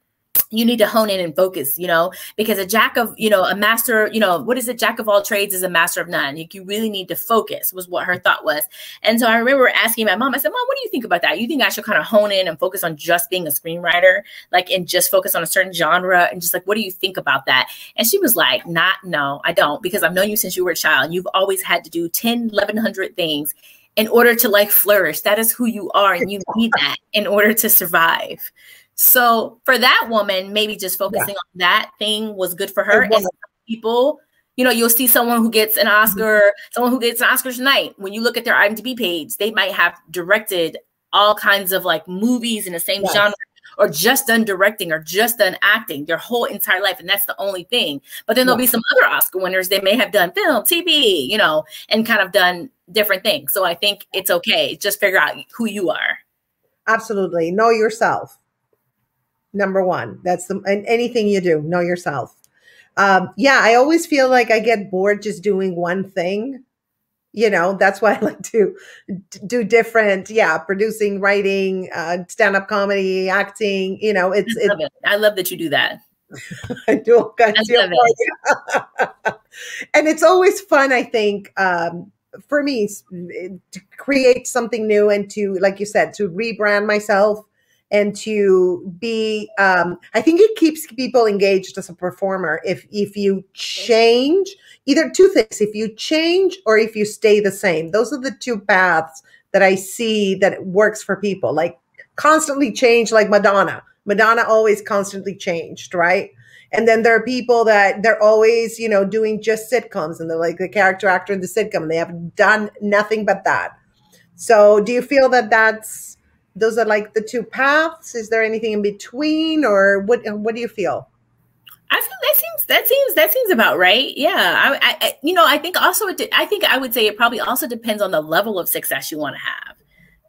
you need to hone in and focus, you know, because a jack of, you know, a master, you know, what is it? Jack of all trades is a master of none. Like you really need to focus was what her thought was. And so I remember asking my mom, I said, mom, what do you think about that? You think I should kind of hone in and focus on just being a screenwriter, like, and just focus on a certain genre and just like, what do you think about that? And she was like, not, no, I don't, because I've known you since you were a child. You've always had to do 10, 1100 things in order to like flourish. That is who you are. And you need that in order to survive. So for that woman, maybe just focusing yeah. on that thing was good for her. And people, you know, you'll see someone who gets an mm-hmm. Oscar, mm-hmm. someone who gets an Oscar tonight. When you look at their IMDb page, they might have directed all kinds of like movies in the same yes. genre or just done directing or just done acting their whole entire life and that's the only thing but then there'll be some other oscar winners they may have done film tv you know and kind of done different things so i think it's okay just figure out who you are absolutely know yourself number one. That's the and anything you do, know yourself. Um, yeah, I always feel like I get bored just doing one thing. You know, that's why I like to do different. Yeah, producing, writing, uh, stand up comedy, acting. You know, it's. I love, it. I love that you do that. I do all kinds of and it's always fun. I think um, for me to create something new and to, like you said, to rebrand myself and to be um, i think it keeps people engaged as a performer if if you change either two things if you change or if you stay the same. Those are the two paths that i see that works for people like constantly change like madonna. Madonna always constantly changed right? And then there are people that they're always you know doing just sitcoms and they're like the character actor in the sitcom they have done nothing but that. So do you feel that that's those are like the two paths. Is there anything in between or what what do you feel? I feel that seems that seems that seems about right. Yeah, I, I you know I think also it, I think I would say it probably also depends on the level of success you want to have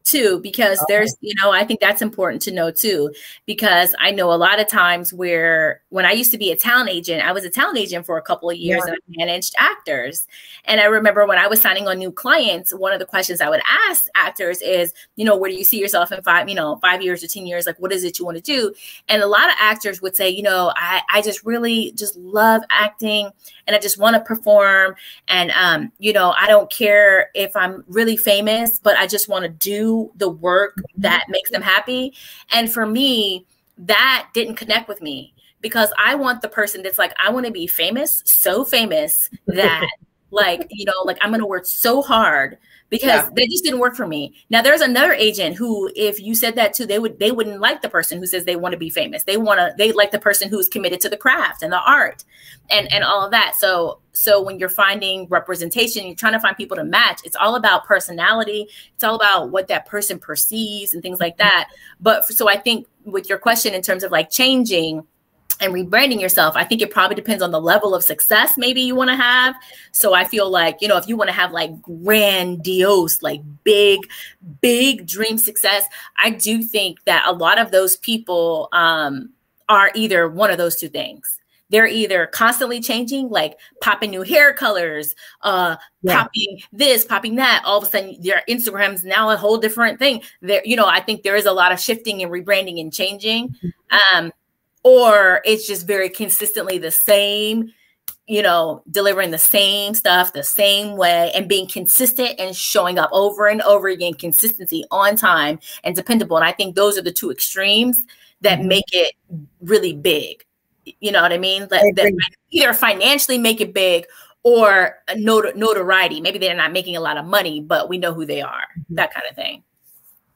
too because okay. there's you know i think that's important to know too because i know a lot of times where when i used to be a talent agent i was a talent agent for a couple of years yeah. and i managed actors and i remember when i was signing on new clients one of the questions i would ask actors is you know where do you see yourself in five you know five years or ten years like what is it you want to do and a lot of actors would say you know i i just really just love acting and i just want to perform and um you know i don't care if i'm really famous but i just want to do the work that makes them happy. And for me, that didn't connect with me because I want the person that's like, I want to be famous, so famous that like, you know, like I'm going to work so hard because yeah. they just didn't work for me. Now there's another agent who, if you said that too, they would they wouldn't like the person who says they want to be famous. They want to they like the person who's committed to the craft and the art and and all of that. So so when you're finding representation, you're trying to find people to match. It's all about personality. It's all about what that person perceives and things like mm-hmm. that. But so I think with your question in terms of like changing and rebranding yourself, I think it probably depends on the level of success maybe you want to have. So I feel like, you know, if you want to have like grandiose, like big, big dream success, I do think that a lot of those people um, are either one of those two things. They're either constantly changing, like popping new hair colors, uh, yeah. popping this, popping that. All of a sudden, their Instagram's now a whole different thing. There, you know, I think there is a lot of shifting and rebranding and changing. Mm-hmm. Um, or it's just very consistently the same you know, delivering the same stuff the same way and being consistent and showing up over and over again, consistency on time and dependable. And I think those are the two extremes that mm-hmm. make it really big. You know what I mean? That, that either financially make it big or not- notoriety. Maybe they're not making a lot of money, but we know who they are. Mm-hmm. That kind of thing.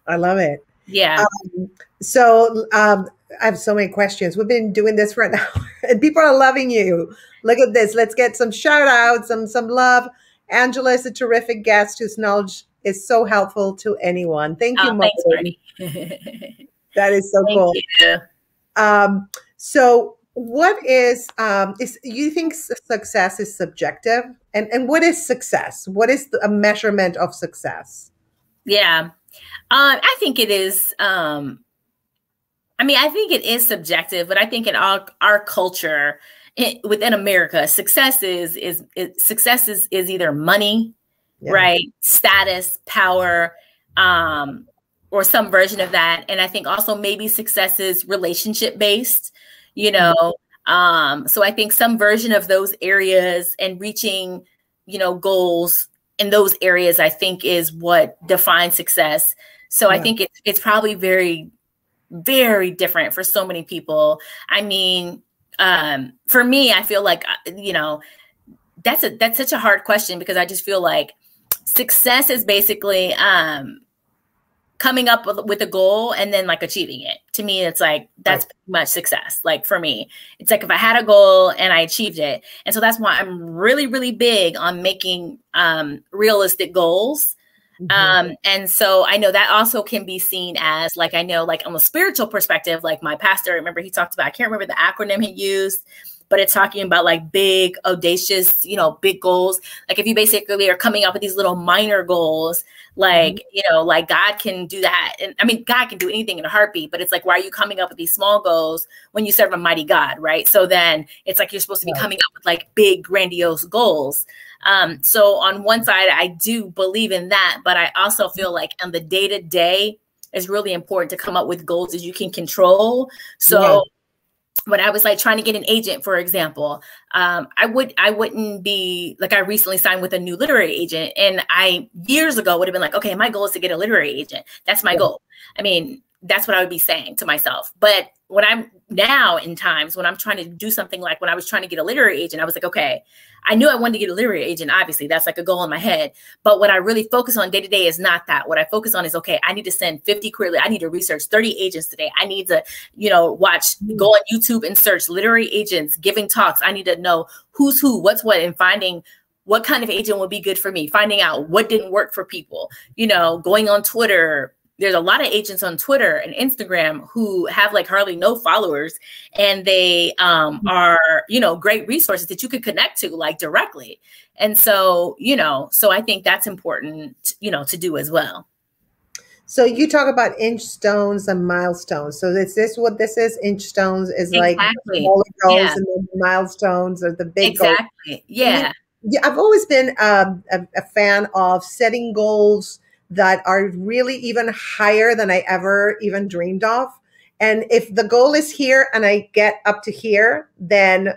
I love it. Yeah. Um, so um, I have so many questions. We've been doing this for an hour and people are loving you. Look at this. Let's get some shout outs, some, some love. Angela is a terrific guest whose knowledge is so helpful to anyone. Thank you, oh, thanks, that is so Thank cool. You. Um, so what is um is you think success is subjective and and what is success what is the, a measurement of success yeah um i think it is um I mean, I think it is subjective, but I think in our our culture it, within America, success is is, is success is is either money, yeah. right, status, power, um, or some version of that. And I think also maybe success is relationship based, you know. Mm-hmm. Um, so I think some version of those areas and reaching, you know, goals in those areas, I think is what defines success. So yeah. I think it's it's probably very very different for so many people. I mean, um, for me, I feel like uh, you know that's a that's such a hard question because I just feel like success is basically um, coming up with, with, a goal and then like achieving it. To me, it's like that's right. much success. Like for me, it's like if I had a goal and I achieved it, and so that's why I'm really really big on making um, realistic goals Mm-hmm. Um, and so I know that also can be seen as like I know, like on a spiritual perspective, like my pastor, remember he talked about, I can't remember the acronym he used, but it's talking about like big, audacious, you know, big goals. Like if you basically are coming up with these little minor goals, like, mm-hmm. you know, like God can do that. And I mean, God can do anything in a heartbeat, but it's like, why are you coming up with these small goals when you serve a mighty God, right? So then it's like you're supposed to be coming up with like big, grandiose goals. Um, so on one side, I do believe in that, but I also feel like on the day to day, it's really important to come up with goals that you can control. So yeah. when I was like trying to get an agent, for example, um, I would I wouldn't be like I recently signed with a new literary agent, and I years ago would have been like, okay, my goal is to get a literary agent. That's my yeah. goal. I mean, that's what I would be saying to myself. But when I'm now in times when I'm trying to do something like when I was trying to get a literary agent, I was like, okay, I knew I wanted to get a literary agent. Obviously, that's like a goal in my head. But what I really focus on day to day is not that. What I focus on is okay, I need to send 50 query. I need to research 30 agents today. I need to, you know, watch, go on YouTube and search literary agents giving talks. I need to know who's who, what's what, and finding what kind of agent would be good for me, finding out what didn't work for people, you know, going on Twitter, there's a lot of agents on Twitter and Instagram who have like hardly no followers and they um, mm-hmm. are, you know, great resources that you could connect to like directly. And so, you know, so I think that's important, you know, to do as well. So you talk about inch stones and milestones. So is this what this is? Inch stones is exactly. like smaller goals yeah. and then milestones are the big exactly. Goals. Yeah. Yeah, I've always been um, a, a fan of setting goals that are really even higher than I ever even dreamed of. And if the goal is here and I get up to here, then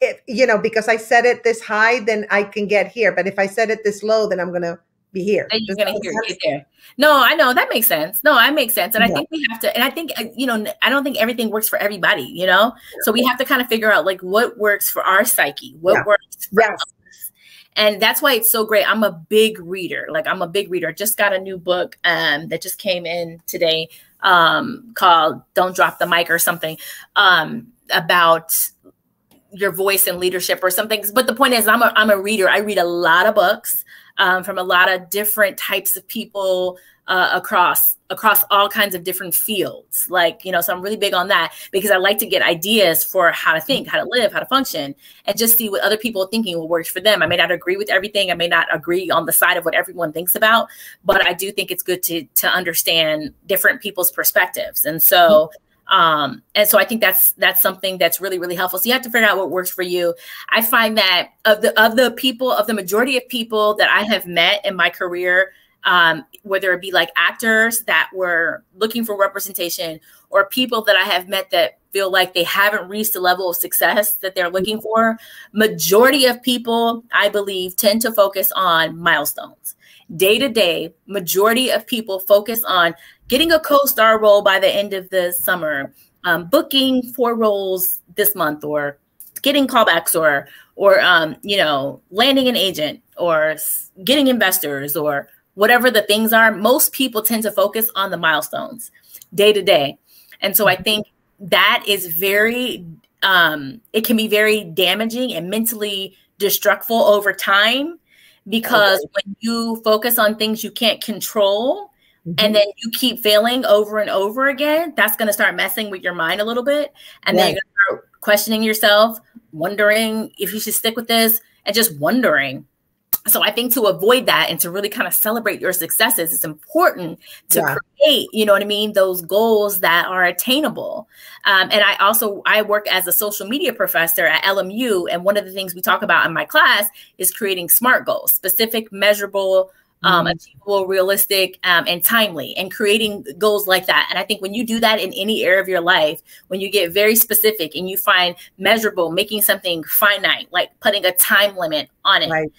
if you know, because I set it this high, then I can get here. But if I set it this low, then I'm gonna be here. And you're gonna hear get there. No, I know that makes sense. No, I make sense, and yeah. I think we have to. And I think uh, you know, I don't think everything works for everybody. You know, so we have to kind of figure out like what works for our psyche, what yeah. works for yes. And that's why it's so great. I'm a big reader. Like I'm a big reader. Just got a new book um, that just came in today um, called "Don't Drop the Mic" or something um, about your voice and leadership or something. But the point is, I'm a I'm a reader. I read a lot of books um, from a lot of different types of people uh, across across all kinds of different fields. Like, you know, so I'm really big on that because I like to get ideas for how to think, how to live, how to function, and just see what other people are thinking will work for them. I may not agree with everything. I may not agree on the side of what everyone thinks about, but I do think it's good to to understand different people's perspectives. And so um, and so I think that's that's something that's really really helpful. So you have to figure out what works for you. I find that of the of the people of the majority of people that I have met in my career, um, whether it be like actors that were looking for representation or people that I have met that feel like they haven't reached the level of success that they're looking for. Majority of people, I believe, tend to focus on milestones. Day to day, majority of people focus on getting a co-star role by the end of the summer, um, booking four roles this month, or getting callbacks, or or um, you know landing an agent, or getting investors, or whatever the things are. Most people tend to focus on the milestones day to day, and so I mm-hmm. think that is very um, it can be very damaging and mentally destructful over time because okay. when you focus on things you can't control Mm-hmm. and then you keep failing over and over again, that's going to start messing with your mind a little bit. And then you're going to start questioning yourself, wondering if you should stick with this, and just wondering. So I think to avoid that and to really kind of celebrate your successes, it's important to yeah. create, you know what I mean, those goals that are attainable. Um, and I also I work as a social media professor at LMU, and one of the things we talk about in my class is creating SMART goals, specific, measurable, um, mm-hmm. achievable, realistic, um, and timely, and creating goals like that. And I think when you do that in any area of your life, when you get very specific and you find measurable, making something finite, like putting a time limit on it, right.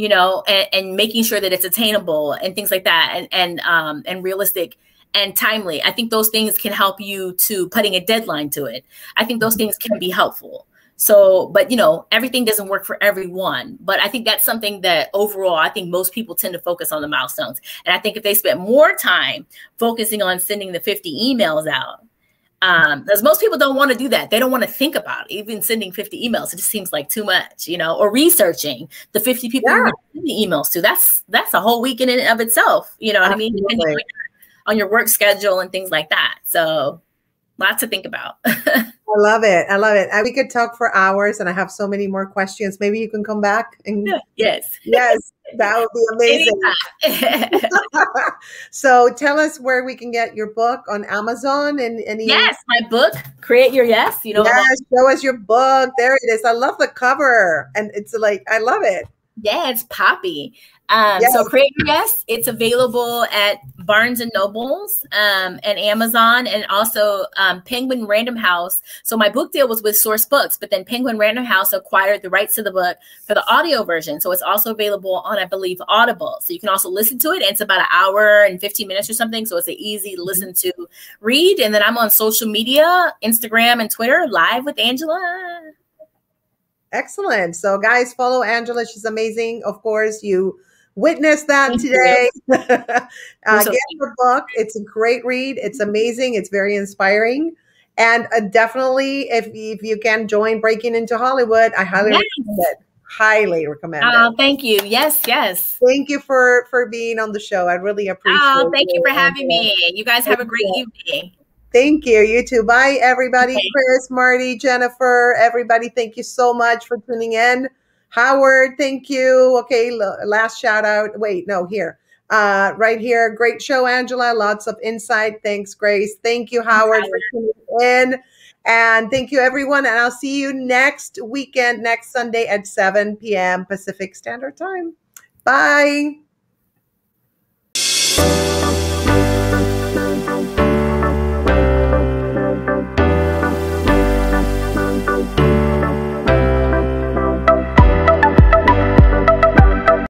You know, and, and, making sure that it's attainable and things like that, and and um, and realistic and timely. I think those things can help you to putting a deadline to it. I think those mm-hmm. things can be helpful. So, but you know, everything doesn't work for everyone. But I think that's something that overall, I think most people tend to focus on the milestones. And I think if they spent more time focusing on sending the 50 emails out, um, because most people don't want to do that. They don't want to think about it. even sending 50 emails. It just seems like too much, you know, or researching the 50 people yeah. the emails to. That's that's a whole week in and of itself. You know what Absolutely. I mean? On your work schedule and things like that. So lots to think about. I love it. I love it. we could talk for hours, and I have so many more questions. Maybe you can come back and yes, yes, that would be amazing. so, tell us where we can get your book on Amazon and any. Yes, my book, Create Your Yes. You know, yes, show us your book. There it is. I love the cover, and it's like I love it. Yeah, it's poppy. Um, yes. So Create Your Yes, it's available at Barnes and Nobles um, and Amazon, and also um, Penguin Random House. So my book deal was with Sourcebooks, but then Penguin Random House acquired the rights to the book for the audio version. So it's also available on, I believe, Audible. So you can also listen to it. And it's about an hour and 15 minutes or something. So it's an easy to listen to read. And then I'm on social media, Instagram and Twitter, live with Angela. Excellent. So guys, follow Angela. She's amazing. Of course, you witnessed that Thank today. uh, get the book. It's a great read. It's amazing. It's very inspiring. And uh, definitely, if, if you can join Breaking into Hollywood, I highly yes. recommend it. Highly recommend oh, it. thank you. Yes, yes. Thank you for for being on the show. I really appreciate. Oh, thank you for having me. You guys have a great evening. Thank you. You too. Bye, everybody. Okay. Chris, Marty, Jennifer, everybody. Thank you so much for tuning in. Howard, thank you. Okay, last shout out. Wait, no, here. Uh, right here. Great show, Angela. Lots of insight. Thanks, Grace. Thank you, Howard, for tuning in. And thank you, everyone. And I'll see you next weekend, next Sunday at 7 p.m. Pacific Standard Time. Bye.